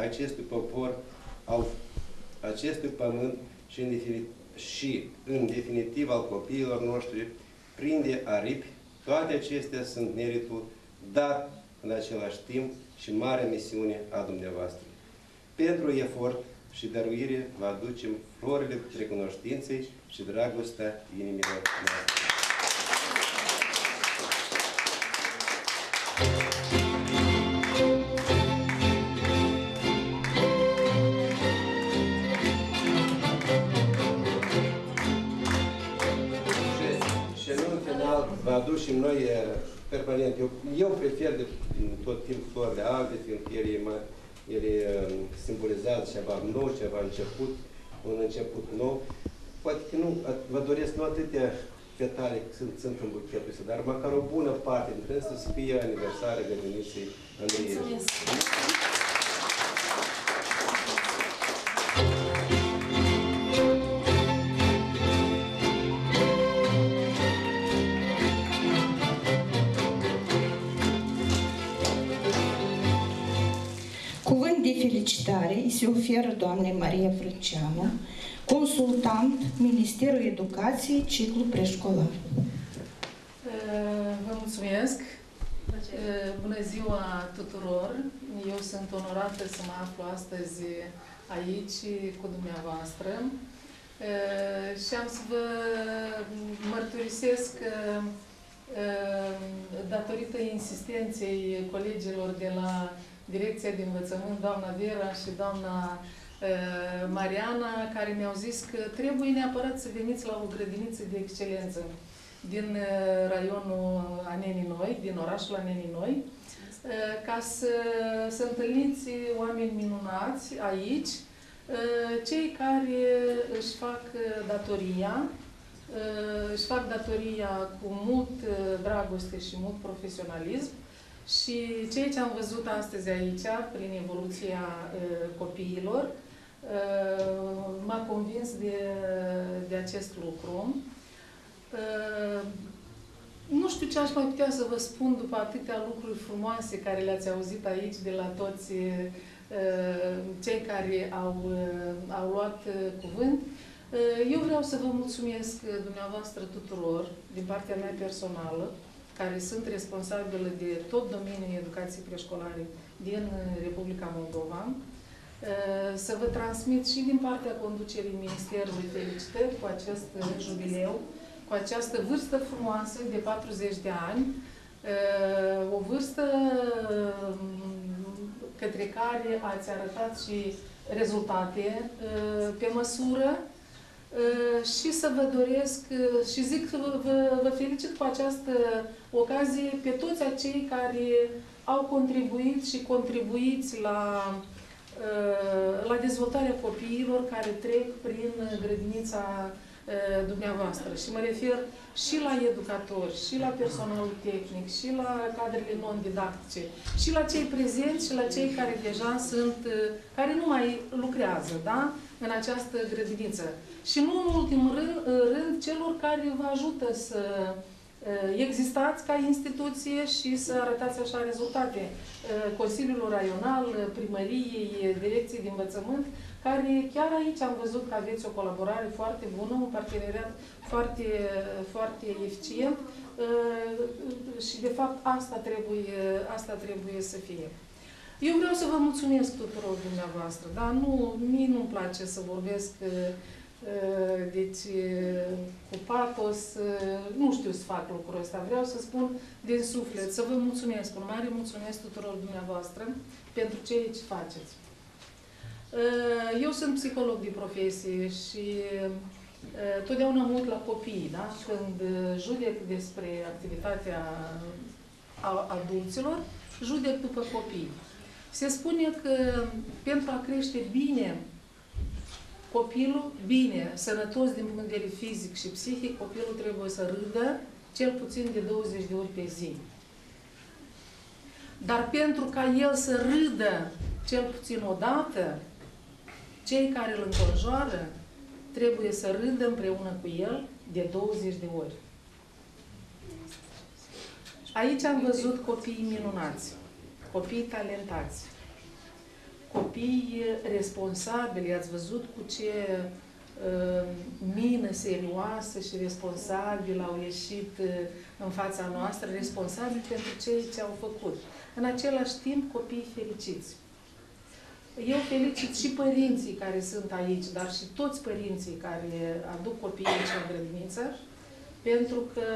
acestui popor, al acestui pământ și în, definitiv, și în definitiv al copiilor noștri prinde aripi, toate acestea sunt meritul, dar în același timp și mare misiune a dumneavoastră. Pentru efort și dăruire vă aducem florile recunoștinței și dragostea inimilor noastre. Aducem noi eh, permanent. Eu, eu prefer de tot timpul florile albe, fiindcă ele, mă- ele eh, simbolizează ceva nou, ceva început, un început nou. Poate că nu, at- vă doresc nu atâtea petale sunt, sunt în buchetul ăsta, dar măcar o bună parte dintre ele să fie aniversarea grădiniței Andrei. Cuvânt îi se oferă doamnei Maria Frânceanu, consultant Ministerul Educației, ciclu preșcolar. Vă mulțumesc! Bună ziua tuturor! Eu sunt onorată să mă aflu astăzi aici cu dumneavoastră și am să vă mărturisesc că datorită insistenței colegilor de la Direcția de Învățământ, doamna Vera și doamna Mariana, care mi-au zis că trebuie neapărat să veniți la o grădiniță de excelență din uh, raionul Anenii Noi, din orașul Anenii Noi, uh, ca să, să întâlniți oameni minunați aici, uh, cei care își fac uh, datoria, uh, își fac datoria cu mult uh, dragoste și mult profesionalism și ceea ce am văzut astăzi aici, prin evoluția uh, copiilor, uh, m-a convins de, de acest lucru. Uh, nu știu ce aș mai putea să vă spun după atâtea lucruri frumoase care le-ați auzit aici de la toți uh, uh, cei care au, uh, au luat uh, cuvânt. Uh, Eu vreau să vă mulțumesc uh, dumneavoastră tuturor, din partea mea personală, care sunt responsabile de tot domeniul educației preșcolare din uh, Republica Moldova. Uh, Să vă transmit și din partea conducerii Ministerului felicitări cu acest uh, jubileu, cu această vârstă frumoasă de 40 de ani, Uh, o vârstă um, către care ați arătat și rezultate uh, pe măsură uh, și să vă doresc uh, și zic că vă, vă, vă felicit cu această ocazie pe toți acei care au contribuit și contribuiți la, uh, la dezvoltarea copiilor care trec prin grădinița uh, dumneavoastră. Și mă refer și la educatori, și la personalul tehnic, și la cadrele non-didactice, și la cei prezenți și la cei care deja sunt, uh, care nu mai lucrează, da? în această grădiniță. Și nu în ultimul rând, uh, rând celor care vă ajută să uh, existați ca instituție și să arătați așa rezultate. Uh, Consiliul Raional, uh, Primăriei, Direcției de Învățământ, care chiar aici am văzut că aveți o colaborare foarte bună, un parteneriat foarte, foarte eficient uh, și de fapt asta trebuie, asta trebuie să fie. Eu vreau să vă mulțumesc tuturor dumneavoastră, dar nu, mie nu-mi place să vorbesc uh, uh, deci, uh, cu patos, uh, nu știu să fac lucrul ăsta, vreau să spun din suflet, să vă mulțumesc, un mare mulțumesc tuturor dumneavoastră pentru ceea ce faceți. Uh, Eu sunt psiholog de profesie și uh, totdeauna mă uit la copii, da? Când uh, judec despre activitatea a- adulților, judec după copii. Se spune că pentru a crește bine copilul, bine, sănătos din punct de vedere fizic și psihic, copilul trebuie să râdă cel puțin de 20 de ori pe zi. Dar pentru ca el să râdă cel puțin o dată, cei care îl înconjoară trebuie să râdă împreună cu el de 20 de ori. Aici am văzut copii minunați, copii talentați, copii responsabili, ați văzut cu ce uh, mină serioasă și responsabil au ieșit uh, în fața noastră, responsabili pentru ceea ce au făcut. În același timp, copii fericiți. Eu felicit și părinții care sunt aici, dar și toți părinții care aduc copiii aici la grădiniță, pentru că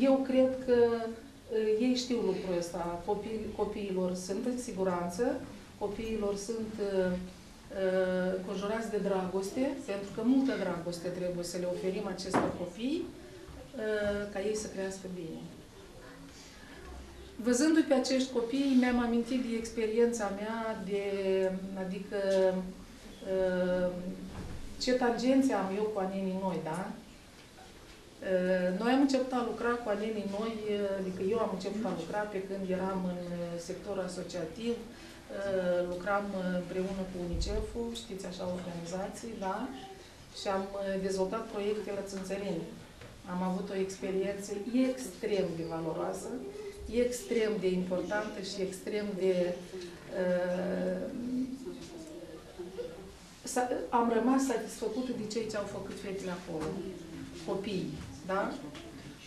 eu cred că uh, ei știu lucrul ăsta. Copii, copiilor sunt în siguranță, copiilor sunt uh, uh, conjurați de dragoste, pentru că multă dragoste trebuie să le oferim acestor copii uh, ca ei să crească bine. Văzându-i pe acești copii, mi-am amintit de experiența mea, de, adică uh, ce tangențe am eu cu anenii noi, da? Uh, Noi am început a lucra cu anenii noi, uh, adică eu am început a lucra pe când eram în uh, sectorul asociativ, uh, lucram uh, împreună cu UNICEF-ul, știți așa, organizații, da? Și am uh, dezvoltat proiecte la Țânțărini. Am avut o experiență extrem de valoroasă, extrem de importantă și extrem de... Uh, s-a- am rămas satisfăcută de ceea ce au făcut fetele acolo, copiii, da?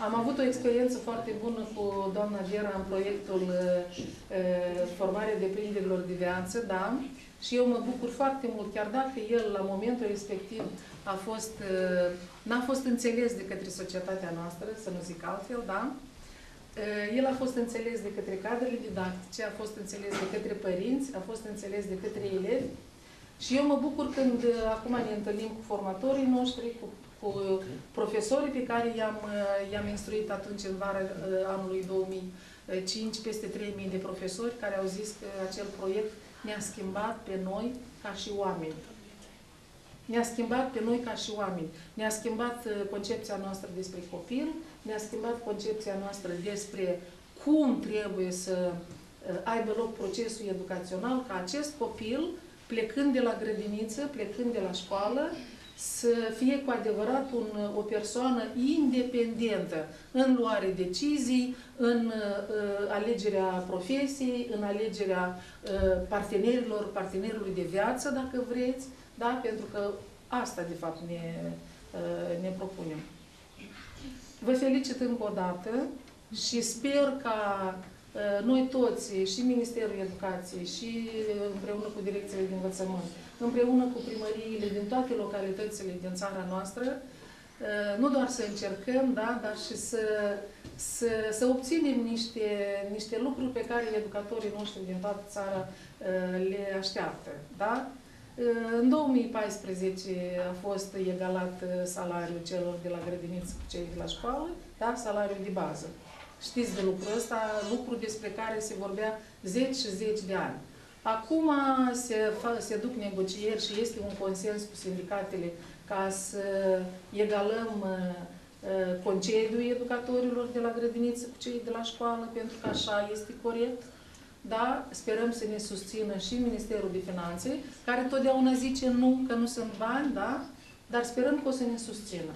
Am avut o experiență foarte bună cu doamna Vera în proiectul uh, uh, Formare deprinderilor de viață, da? Și eu mă bucur foarte mult, chiar dacă el, la momentul respectiv, a fost, uh, n-a fost înțeles de către societatea noastră, să nu zic altfel, da? Uh, El a fost înțeles de către cadrele didactice, a fost înțeles de către părinți, a fost înțeles de către elevi și eu mă bucur când uh, acum ne întâlnim cu formatorii noștri, cu, cu profesorii pe care i-am, uh, i-am instruit atunci în vara uh, anului 2005, peste 3.000 de profesori care au zis că acel proiect ne-a schimbat pe noi ca și oameni. Ne-a schimbat pe noi ca și oameni. Ne-a schimbat uh, concepția noastră despre copil, ne-a schimbat concepția noastră despre cum trebuie să uh, aibă loc procesul educațional, ca acest copil, plecând de la grădiniță, plecând de la școală, să fie cu adevărat un, o persoană independentă în luare decizii, în uh, alegerea profesiei, în alegerea uh, partenerilor, partenerului de viață, dacă vreți, da? pentru că asta, de fapt, ne, uh, ne propunem. Vă felicit încă o dată și sper ca uh, noi toți, și Ministerul Educației, și uh, împreună cu direcțiile de învățământ, împreună cu primăriile din toate localitățile din țara noastră, uh, nu doar să încercăm, da, dar și să, să, să obținem niște, niște lucruri pe care educatorii noștri din toată țara le așteaptă. Da? În 2014 a fost egalat salariul celor de la grădiniță cu cei de la școală, da? salariul de bază. Știți de lucrul ăsta, lucru despre care se vorbea zeci și zeci de ani. Acum se, se duc negocieri și este un consens cu sindicatele ca să egalăm uh, concediul educatorilor de la grădiniță cu cei de la școală, pentru că așa este corect. Da, sperăm să ne susțină și Ministerul de Finanțe, care totdeauna zice nu, că nu sunt bani, da? Dar sperăm că o să ne susțină.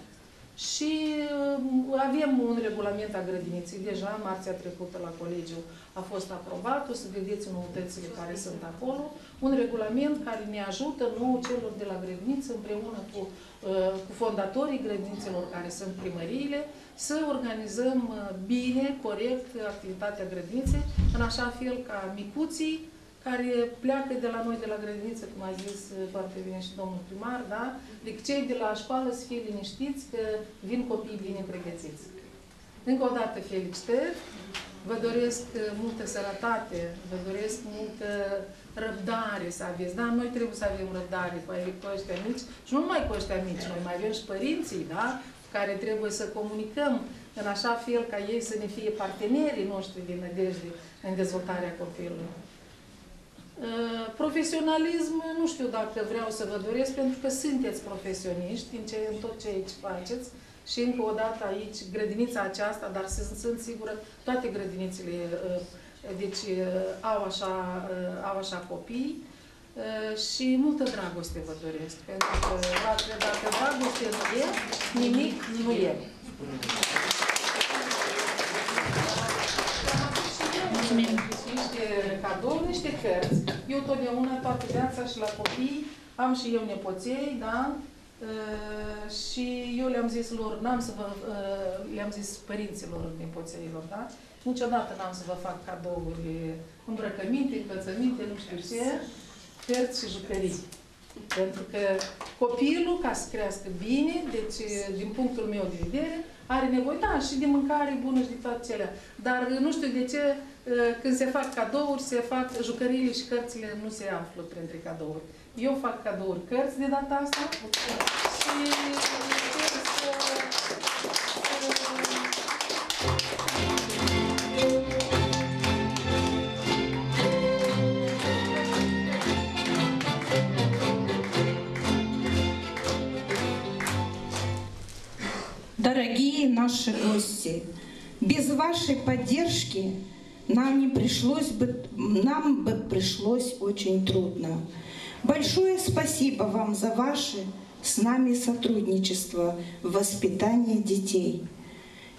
Și uh, avem un regulament a grădiniței, deja marțea trecută la colegiu a fost aprobat, o să vedeți noutățile care sunt acolo, un regulament care ne ajută nouă celor de la grădiniță împreună cu, uh, cu fondatorii grădinițelor care sunt primăriile, să organizăm uh, bine, corect activitatea grădiniței, în așa fel ca micuții care pleacă de la noi, de la grădiniță, cum a zis uh, foarte bine și domnul primar, da? Deci cei de la școală să fie liniștiți că vin copii bine pregătiți. Încă o dată felicitări, vă doresc uh, multă sănătate, vă doresc multă răbdare să aveți. Da, noi trebuie să avem răbdare cu, cu ăștia mici și nu numai cu ăștia mici, noi mai avem și părinții, da? Care trebuie să comunicăm în așa fel ca ei să ne fie partenerii noștri din nădejde în dezvoltarea copilului. Uh, profesionalism, nu știu dacă vreau să vă doresc, pentru că sunteți profesioniști în, ce, în tot ceea ce faceți. Și încă o dată aici, grădinița aceasta, dar sunt, sunt sigură, toate grădinițele uh, deci, uh, au, așa, au așa copii. Și multă dragoste vă doresc, pentru că dacă, dacă dragoste nu e, nimic nu e. Mulțumim! niște cadouri, niște cărți. Eu totdeauna, toată viața și la copii, am și eu nepoței, da? Uh, și eu le-am zis lor, n-am să vă, uh, le-am zis părinților nepoțeilor, da? Niciodată n-am să vă fac cadouri, îmbrăcăminte, încălțăminte, nu știu ce, cărți și jucării. Pentru că copilul, ca să crească bine, deci, din punctul meu de vedere, are nevoie, da, și de mâncare bună și de toate cele. Dar nu știu de ce Eh, când se fac cadouri, se fac jucăriile și cărțile nu se află printre cadouri. Eu fac cadouri cărți de data asta și Дорогие наши гости, без вашей поддержки нам не пришлось бы, нам бы пришлось очень трудно. Большое спасибо вам за ваше с нами сотрудничество в воспитании детей.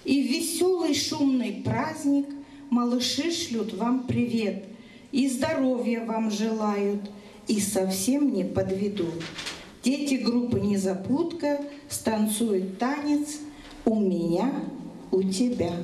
И веселый шумный праздник малыши шлют вам привет, и здоровья вам желают, и совсем не подведут. Дети группы «Незапутка» станцуют танец «У меня, у тебя».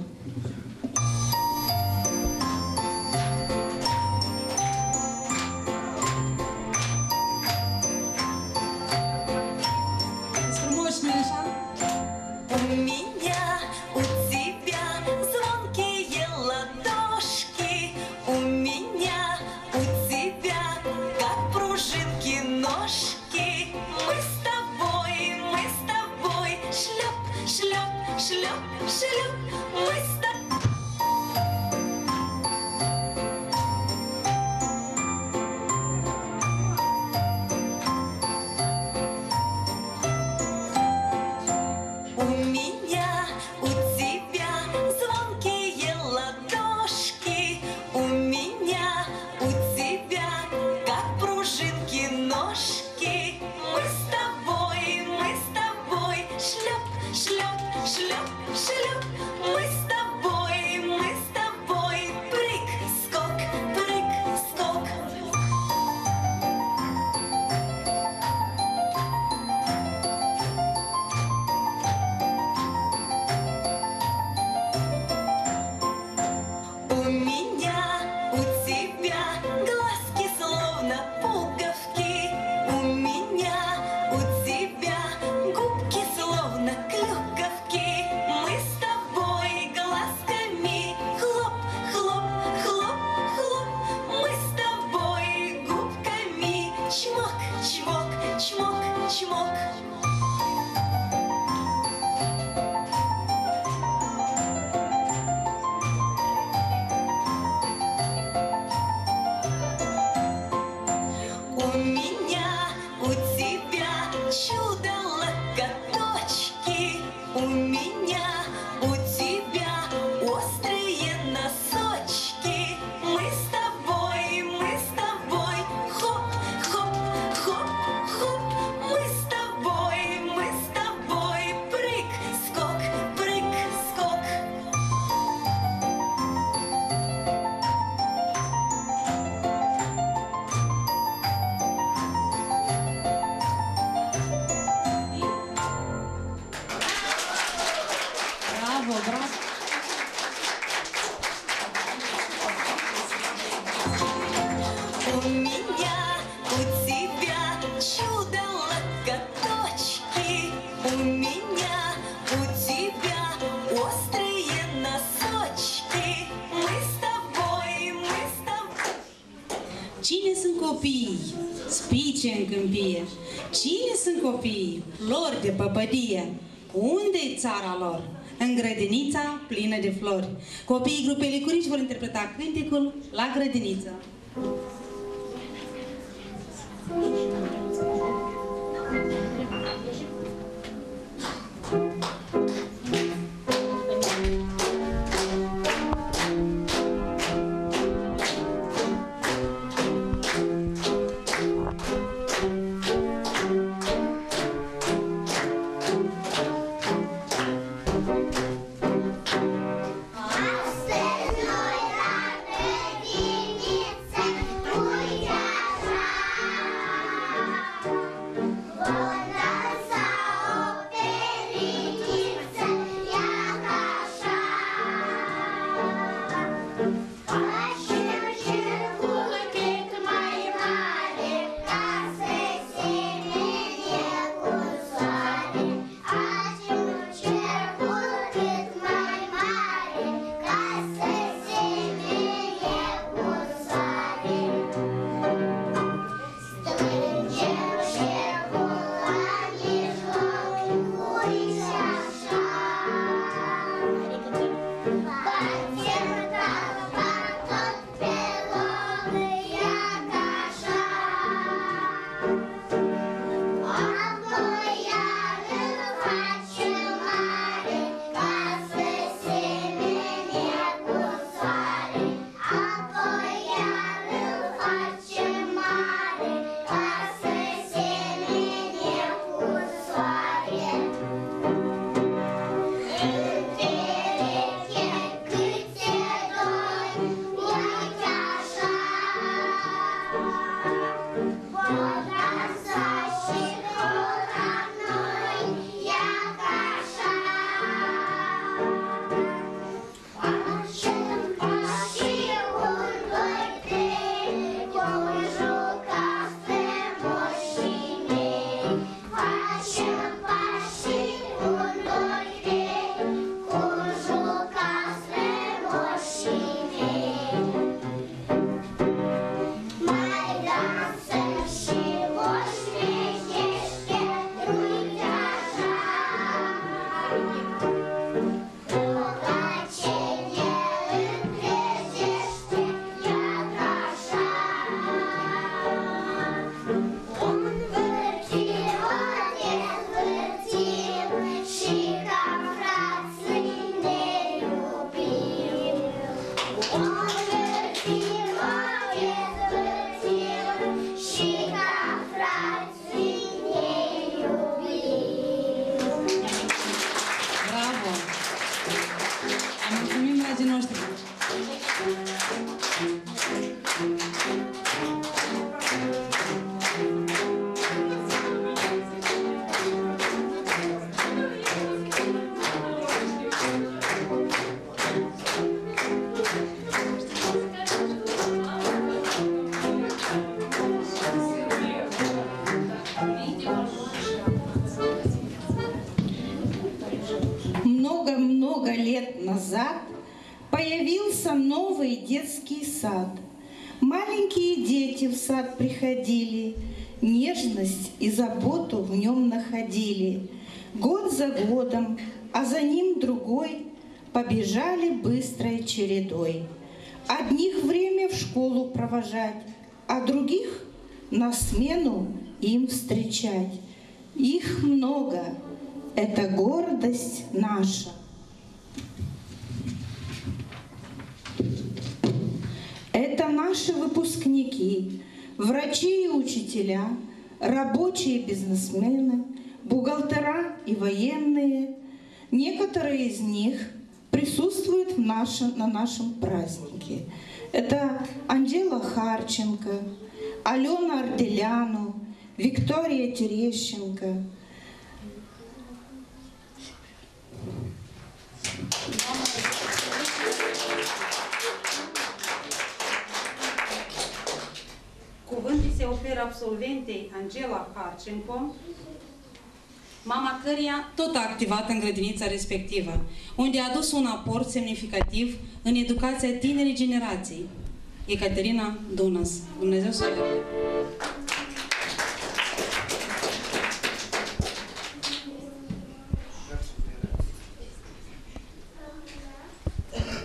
de flori. Copiii grupei Licurici vor interpreta cântecul La grădiniță. Чередой. Одних время в школу провожать, а других на смену им встречать. Их много, это гордость наша. Это наши выпускники, врачи и учителя, рабочие и бизнесмены, бухгалтера и военные. Некоторые из них присутствуют в нашем, на нашем празднике. Это Анжела Харченко, Алена Арделяну, Виктория Терещенко. Cuvântul se oferă absolventei Angela Harcenco, mama căreia tot a activat în grădinița respectivă, unde a adus un aport semnificativ în educația tinerii generații. Ecaterina Dunas. Dumnezeu să o ierte.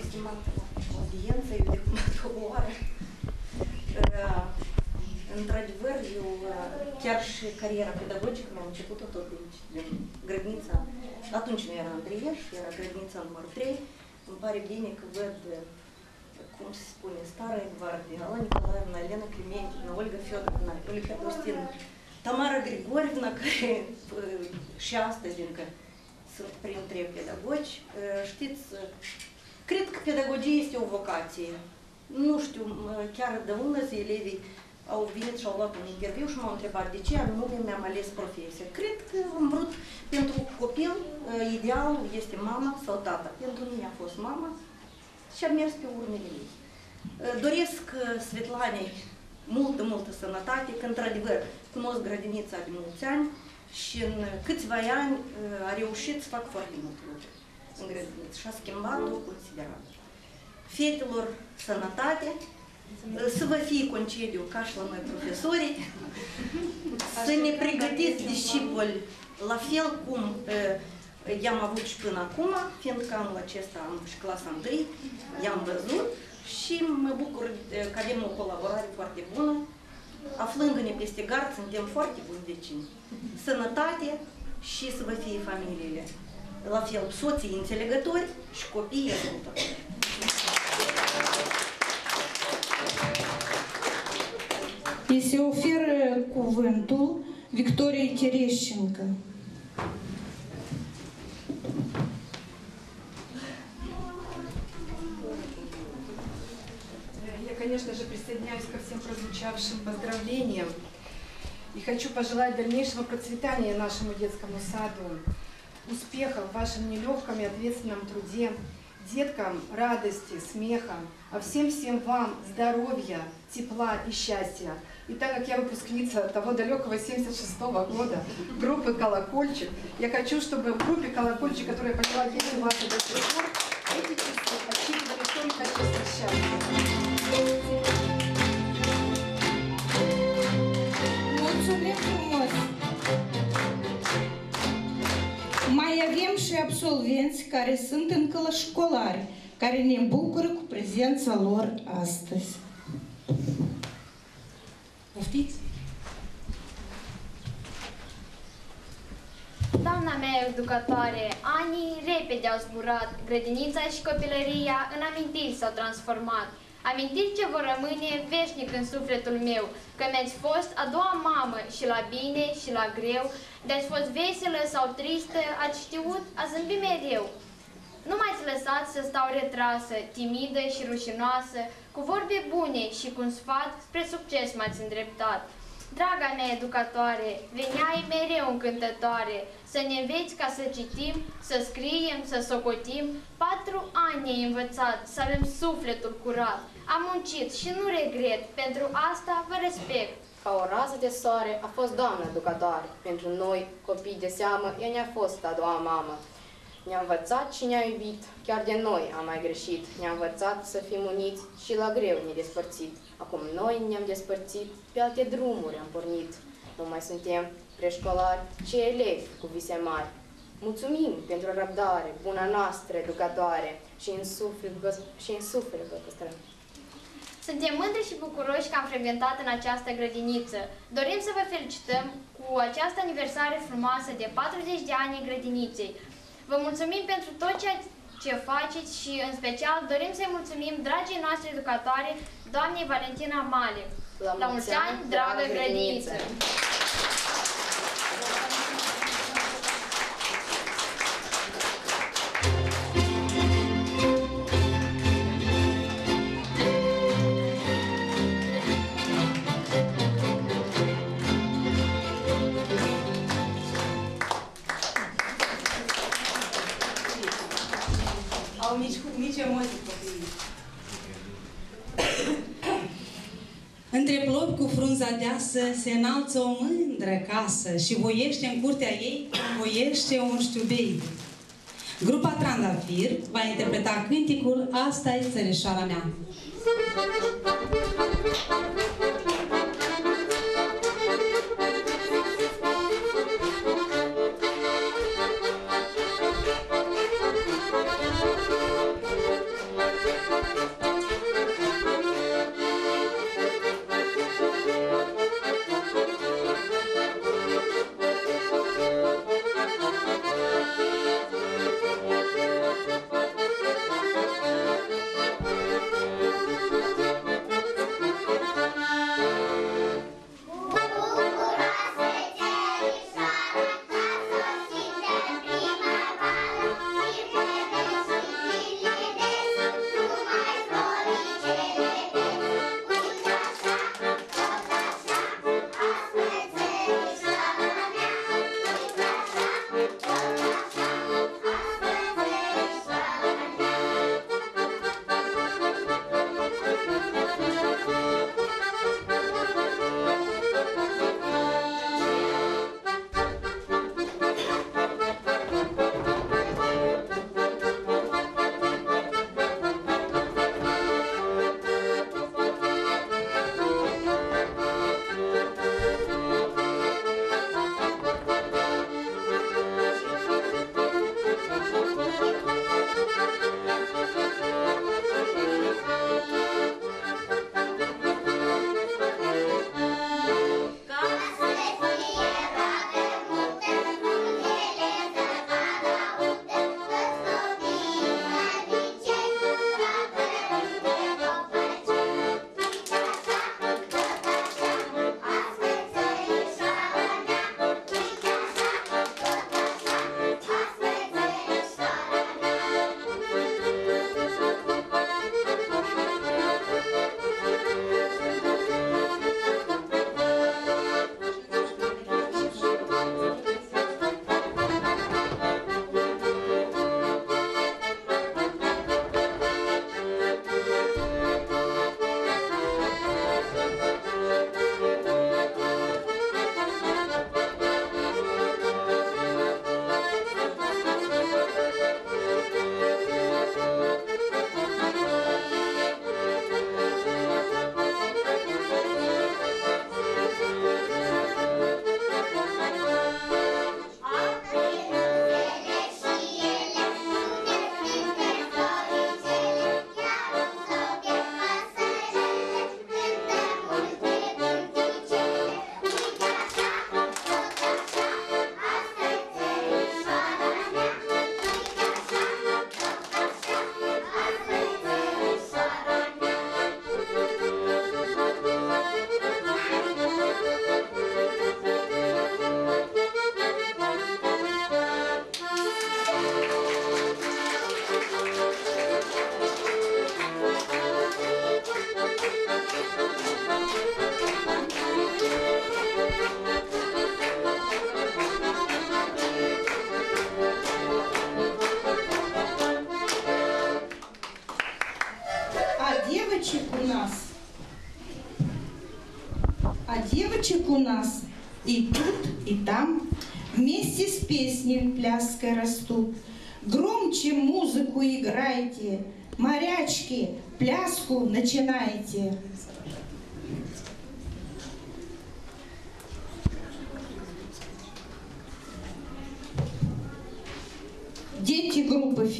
Stimată audiență, eu de cum o oară. Uh, Într-adevăr, eu uh, chiar și cariera pedagogică m-am început-o tot din, din grădinița. Atunci nu era Andreieș, era grădinița numărul 3. Îmi pare bine că văd, uh, cum se spune, stară gvardie, Ala Nicolaevna, Elena Clementina, Olga Fyodorovna, Olga Dostin, Tamara Grigorievna, care uh, și astăzi încă sunt printre pedagogi. Uh, Știți, uh, cred că pedagogia este o vocație. Nu știu uh, chiar de unde zi elevii au venit și au luat un interviu și m-au întrebat de ce anume mi-am ales profesia. Cred că am vrut, pentru copil, uh, idealul este mama sau tata. Pentru mine a fost mama și am mers pe urmele ei. Uh, Doresc uh, Svetlanei multă, multă sănătate, că într-adevăr cunosc grădinița de mulți ani și în câțiva ani uh, a reușit să fac foarte multe lucruri în grădiniță și a schimbat-o considerabil. Fetelor sănătate, uh, să vă fie concediu ca și la noi profesorii, să ne pregătiți discipoli la fel cum uh, i-am avut și până acum, fiindcă anul acesta am și clasa 1, i-am văzut și mă bucur uh, că avem o colaborare foarte bună. Aflându-ne peste gard, suntem foarte buni vecini. Sănătate și să vă fie familiile. La fel, soții înțelegători și copiii ascultători. И se oferă cuvântul Victoriei Terещенко. Я, конечно же, присоединяюсь ко всем прозвучавшим поздравлениям и хочу пожелать дальнейшего процветания нашему детскому саду, успехов в вашем нелегком и ответственном труде, деткам радости, смеха, а всем-всем вам здоровья, тепла и счастья. И так как я выпускница того далекого 76 года, группы «Колокольчик», я хочу, чтобы в группе «Колокольчик», которая поняла есть у вас до сих эти часы отчитывали только чувство счастья. Mai avem și absolvenți care sunt încă la școlari, care ne bucură cu prezența. Poftiți? Doamna mea educatoare, anii repede au zburat, grădinița și copilăria în amintiri s-au transformat. Amintiri ce vor rămâne veșnic în sufletul meu, că mi-ați fost a doua mamă și la bine și la greu, de-ați fost veselă sau tristă, ați știut a zâmbi mereu. Nu m-ați lăsat să stau retrasă, timidă și rușinoasă, cu vorbe bune și cu un sfat spre succes m-ați îndreptat. Draga mea educatoare, veneai mereu încântătoare, să ne înveți ca să citim, să scriem, să socotim. Patru ani ai învățat să avem sufletul curat. Am muncit și nu regret, pentru asta vă respect. Ca o rază de soare a fost doamna educatoare. Pentru noi, copii de seamă, ea ne-a fost a doua mamă. Ne-a învățat și ne-a iubit, chiar de noi am mai greșit. Ne-a învățat să fim uniți și la greu ne despărțit. Acum noi ne-am despărțit, pe alte drumuri am pornit. Nu mai suntem preșcolari, ci elevi cu vise mari. Mulțumim pentru răbdare, buna noastră educatoare și în suflet vă, și în suflet vă păstrăm. Suntem mândri și bucuroși că am frecventat în această grădiniță. Dorim să vă felicităm cu această aniversare frumoasă de 40 de ani în grădiniței. Vă mulțumim pentru tot ceea ce faceți și, în special, dorim să-i mulțumim dragii noastre educatoare, doamnei Valentina Male. La mulți ani, dragă grădiniță! Au frunza deasă se înalță o mândră casă și voiește în curtea ei, voiește un știubei. Grupa Trandafir va interpreta cânticul Asta e țărișoara mea. А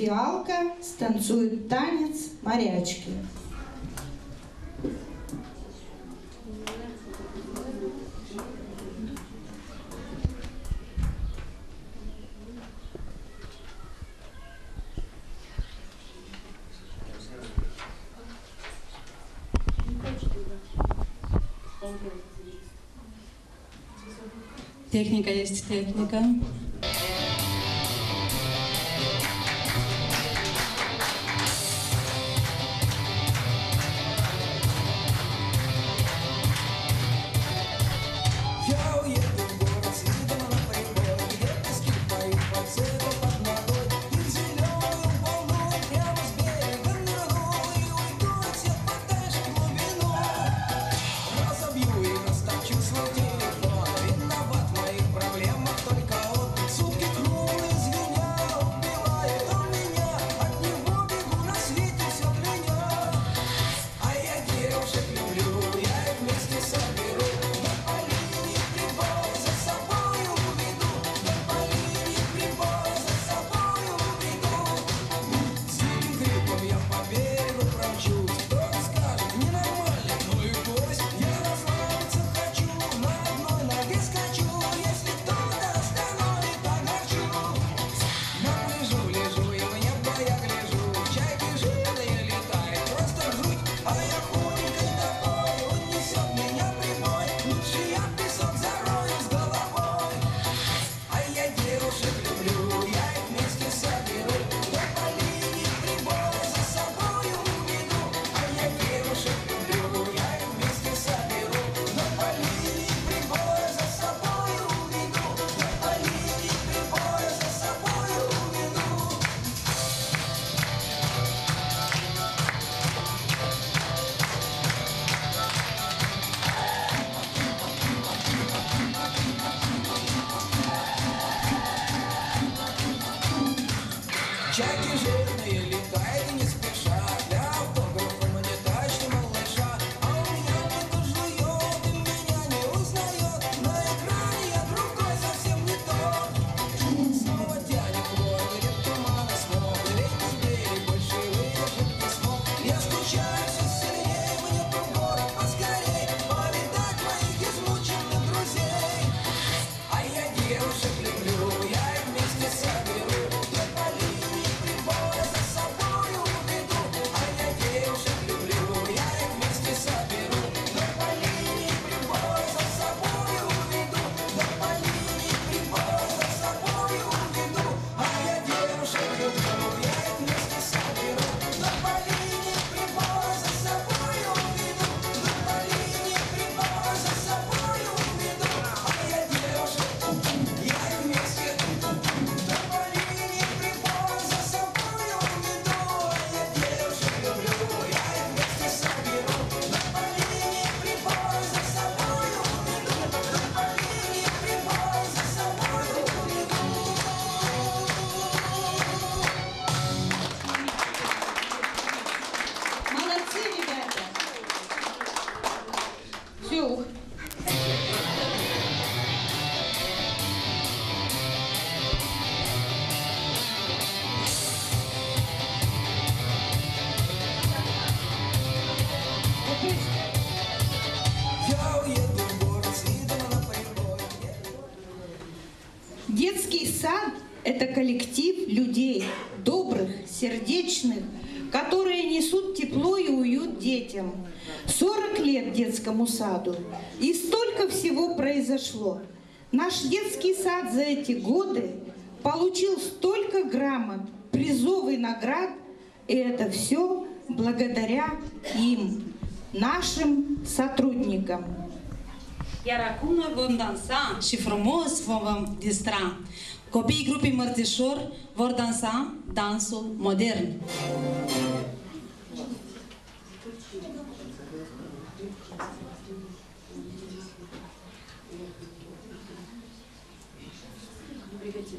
фиалка станцует танец морячки. Техника есть техника. коллектив людей, добрых, сердечных, которые несут тепло и уют детям. 40 лет детскому саду, и столько всего произошло. Наш детский сад за эти годы получил столько грамот, призов и наград, и это все благодаря им, нашим сотрудникам. Я acum vom dansa și frumos vom. Copiii grupii Mărțișor vor dansa dansul modern. Pregătiți.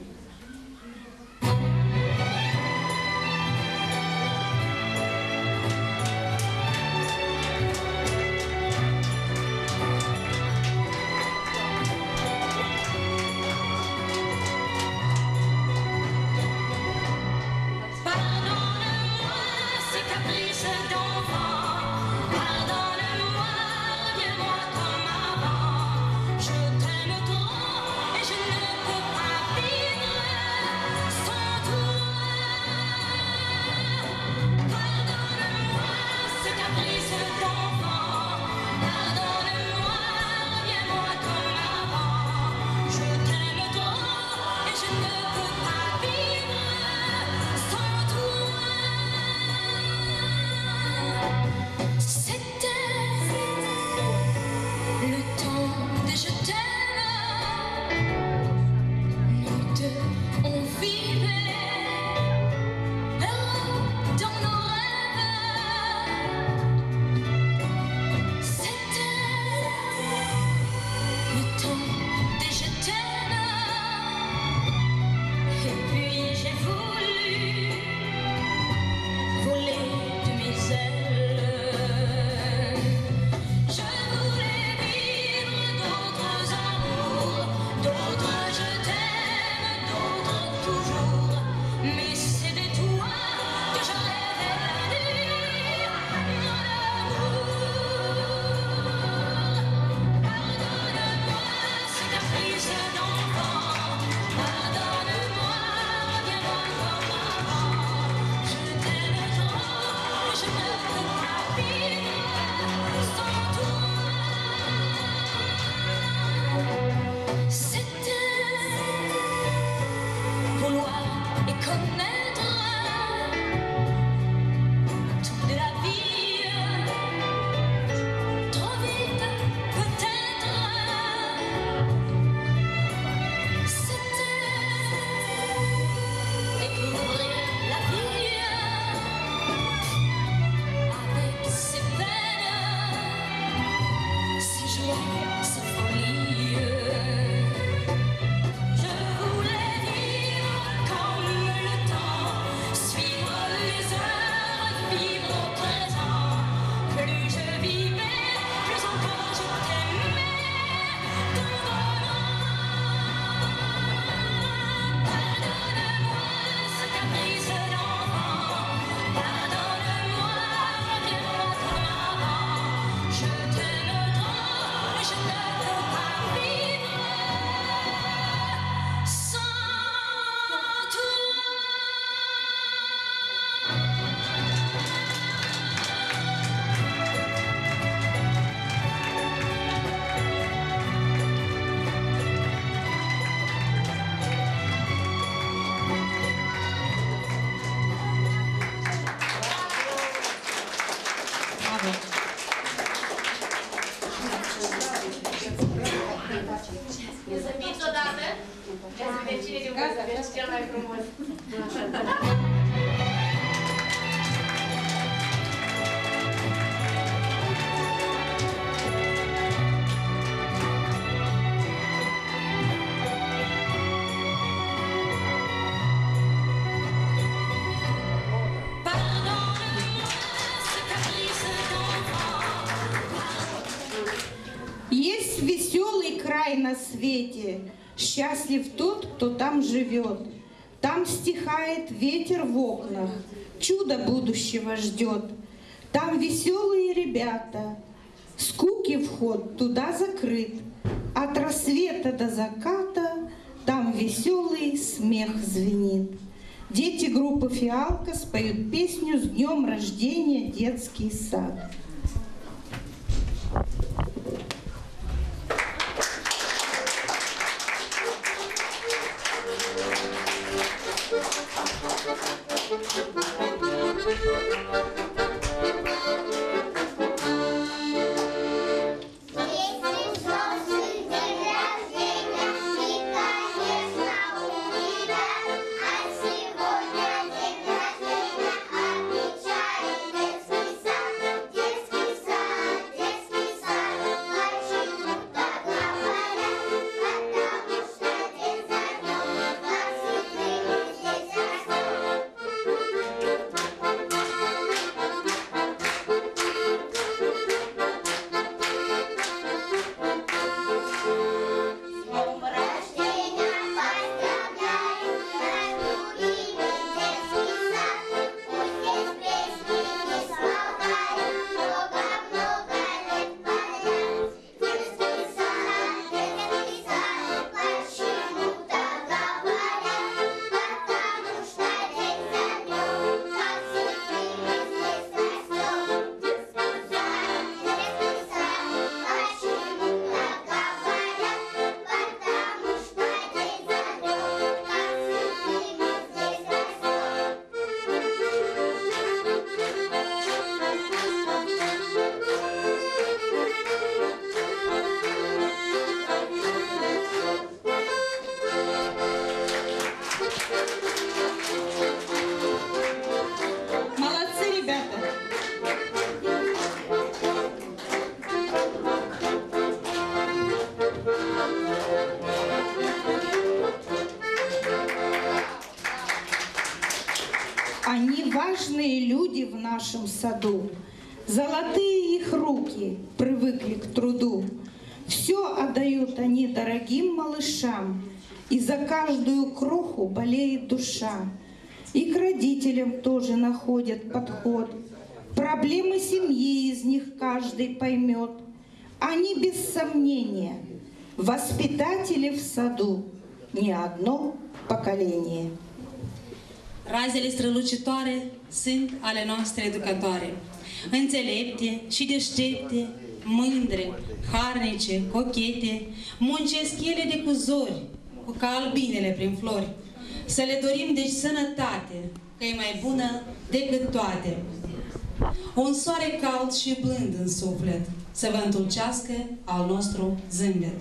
едем Есть веселый край на свете, Счастлив тот, кто там живет. Там стихает ветер в окнах, чудо будущего ждет. Там веселые ребята, скуки вход туда закрыт. От рассвета до заката там веселый смех звенит. Дети группы «Фиалка» споют песню «С днем рождения, детский сад». Родителям тоже находят подход. Проблемы семьи из них каждый поймет. Они без сомнения воспитатели в саду не одно поколение. Razele strălucitoare sunt ale noastre educatoare, înțelepte și deștepte, mândre, harnice, cochete, muncesc ele de cuzori, cu ca albinele prin flori. Să le dorim deci sănătate, că e mai bună decât toate. Un soare cald și blând în suflet, să vă întulcească al nostru zâmbet.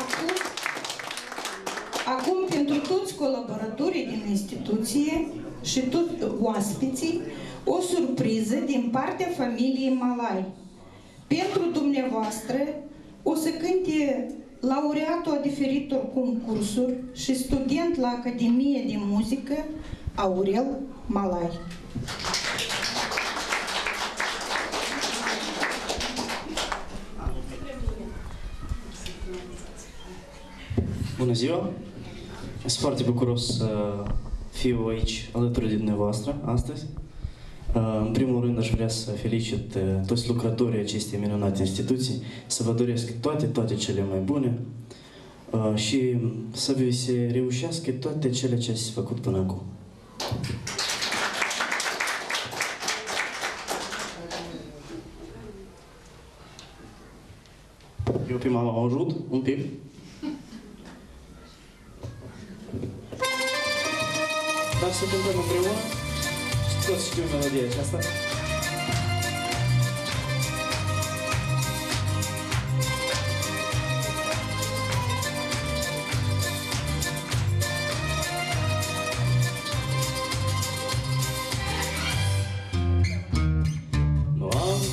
Acum, acum pentru toți colaboratorii din instituție și toți oaspeții, o surpriză din partea familiei Malai. Pentru dumneavoastră o să cânte laureatul a diferitor concursuri și student la Academie de Muzică Aurel Malai. Bună ziua! Sunt foarte bucuros să fiu aici alături de dumneavoastră astăzi. Uh, În primul rând aș vrea să felicit uh, toți lucrătorii acestei minunate instituții, să vă doresc toate, toate cele mai bune uh, și să vi se reușească toate cele ce ați făcut până acum. Eu pe mama o ajut un pic. Dar să cântăm împreună și toți știu melodia aceasta.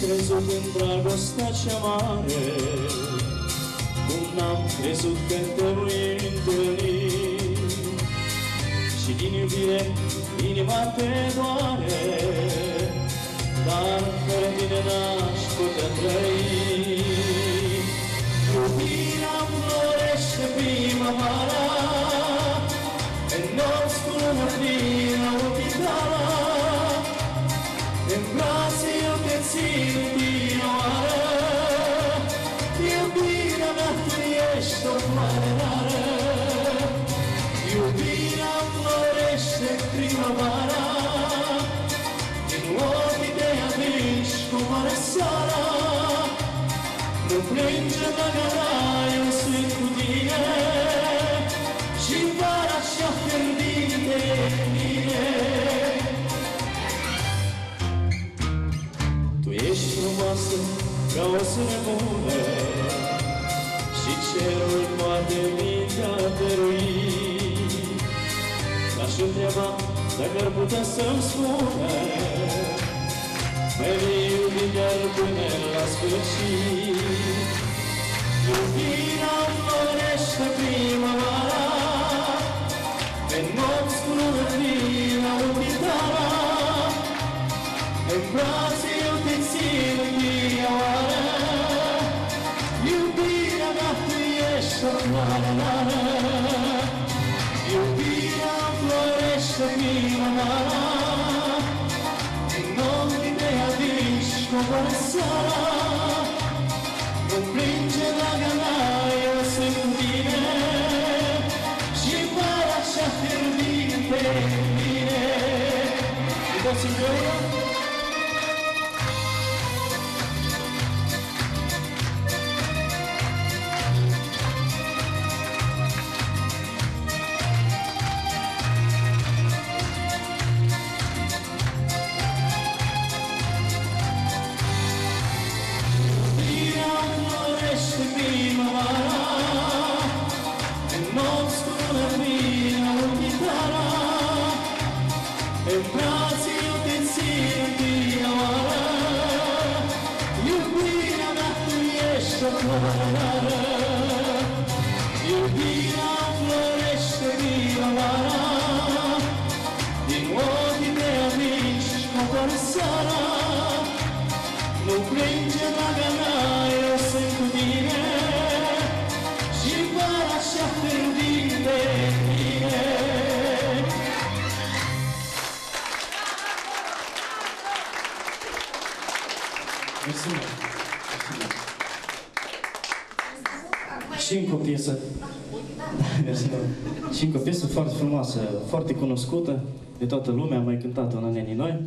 crezut în dragostea cea mare, Cum n-am crezut că te voi întâlni, Și din iubire inima te doare, dar fără tine n-aș putea trăi. Iubirea florește primăvara, în nopți cu lumea plină frumoasă ca o nebună Și cerul poate mintea dărui L-aș întreba dacă ar putea să-mi spună Mai vei iubi chiar până la sfârșit Iubirea florește primăvara Pe nopți cu lună plină o chitară în brațe eu te țin întioară Iubirea mea tu ești o floare rară Iubirea florește primăvara În ochii te atingi cu o seara Nu plânge, draga mea, eu sunt cu tine Și vara cea fierbinte în mine Toți de toată lumea, am mai cântat-o în anii noi.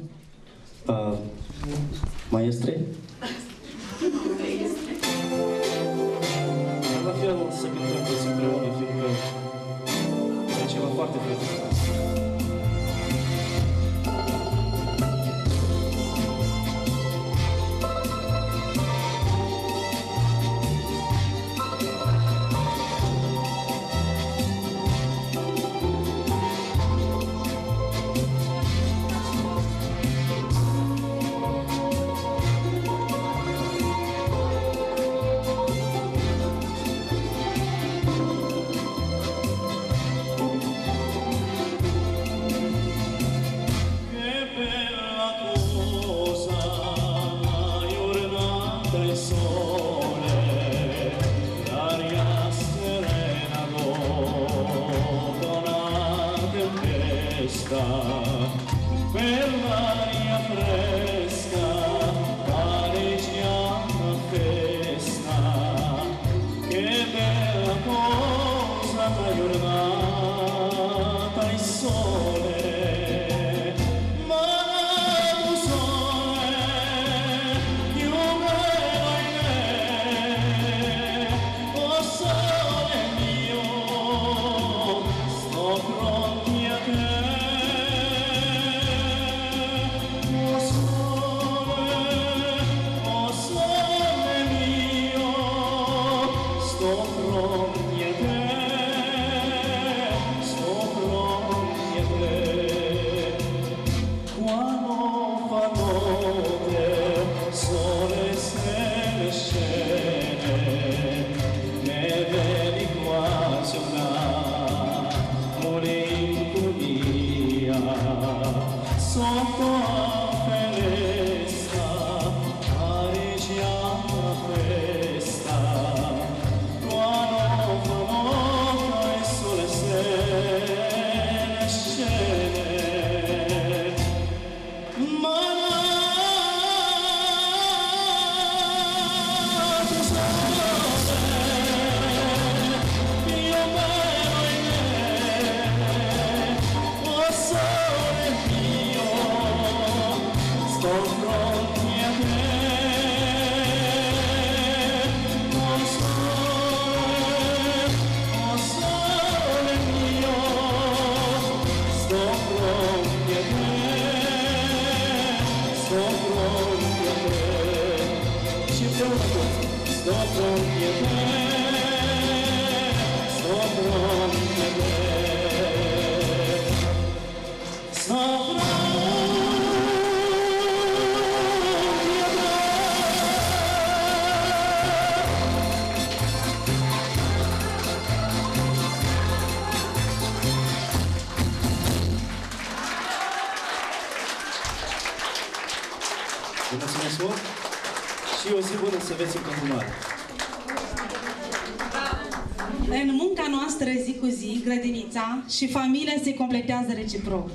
Și familia se completează reciproc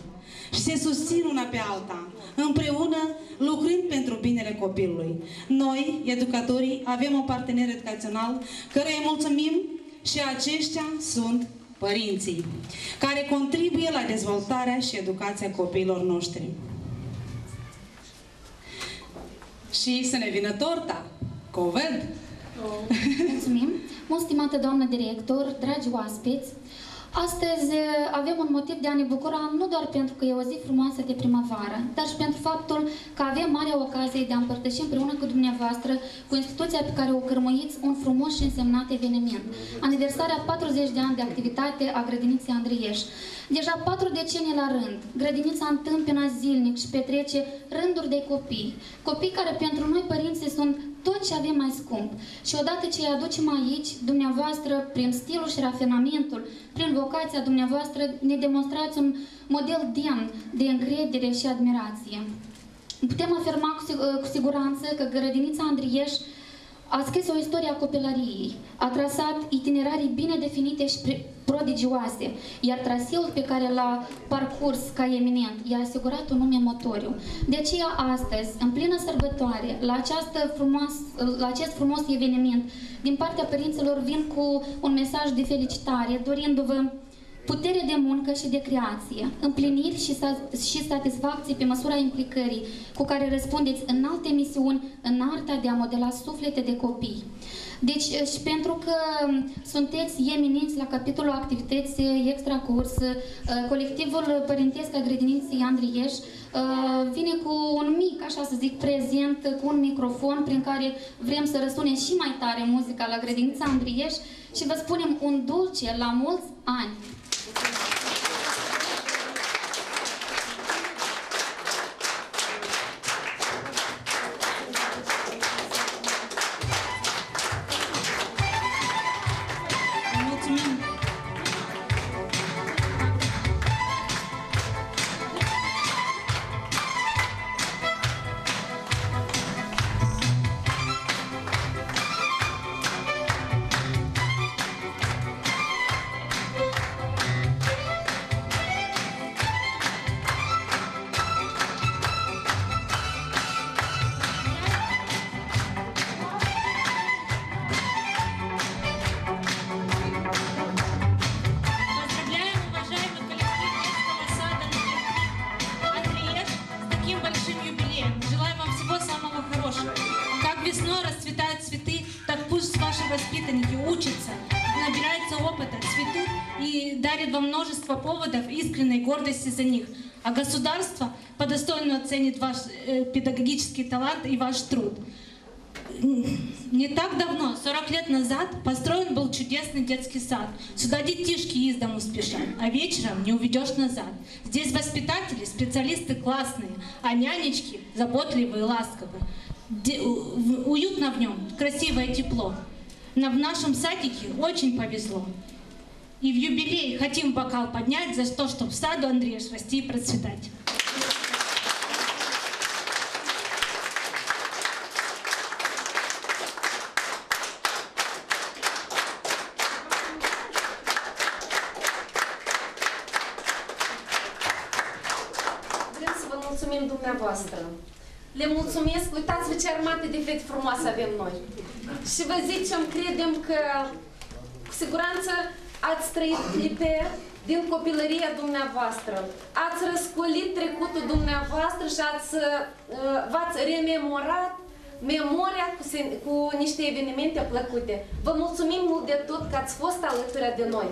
și se susțin una pe alta, împreună lucrând pentru binele copilului. Noi, educatorii, avem un partener educațional căruia îi mulțumim și aceștia sunt părinții, care contribuie la dezvoltarea și educația copiilor noștri. Și să ne vină torta, coved! Mulțumim! Mult stimată doamnă director, dragi oaspeți, astăzi eh, avem un motiv de a ne bucura nu doar pentru că e o zi frumoasă de primăvară, dar și pentru faptul că avem marea ocazie de a împărtăși împreună cu dumneavoastră, cu instituția pe care o cărmuiți, un frumos și însemnat eveniment. Aniversarea 40 de ani de activitate a grădiniței Andrieș. Deja patru decenii la rând, grădinița întâmpină zilnic și petrece rânduri de copii. Copii care pentru noi părinții sunt tot ce avem mai scump. Și odată ce îi aducem aici, dumneavoastră, prin stilul și rafinamentul, prin vocația dumneavoastră, ne demonstrați un model demn de încredere și admirație. Putem afirma cu, sig- cu siguranță că grădinița Andrieș a scris o istorie a copilăriei, a trasat itinerarii bine definite și pri- prodigioase, iar traseul pe care l-a parcurs ca eminent i-a asigurat un nume motoriu. De aceea astăzi, în plină sărbătoare, la, această frumos, la acest frumos eveniment, din partea părinților vin cu un mesaj de felicitare, dorindu-vă putere de muncă și de creație, împliniri și, sa- și satisfacție pe măsura implicării cu care răspundeți în alte misiuni în arta de a modela suflete de copii. Deci, și pentru că sunteți eminenți la capitolul activități extracurs, colectivul părintesc al grădiniței Andrieș vine cu un mic, așa să zic, prezent, cu un microfon prin care vrem să răsune și mai tare muzica la grădinița Andrieș și vă spunem un dulce la mulți ani! Mulțumim! Гордости за них. А государство по достоинству оценит ваш э, педагогический талант и ваш труд. Не так давно, 40 лет назад, построен был чудесный детский сад. Сюда детишки из дому спешат, а вечером не уведешь назад. Здесь воспитатели, специалисты классные, а нянечки заботливые и ласковые. Де- уютно в нем, красивое тепло. Но в нашем садике очень повезло. И в юбилей хотим бокал поднять за то, чтобы саду Андреев расти и процветать. mulțumim dumneavoastră. Le mulțumesc. Uitați-vă ce armate de fete frumoase avem noi. Și vă zicem, credem că cu siguranță ați trăit clipe din copilăria dumneavoastră. Ați răscolit trecutul dumneavoastră și ați, uh, v-ați rememorat memoria cu, sen- cu niște evenimente plăcute. Vă mulțumim mult de tot că ați fost alături de noi.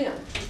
Mult, vă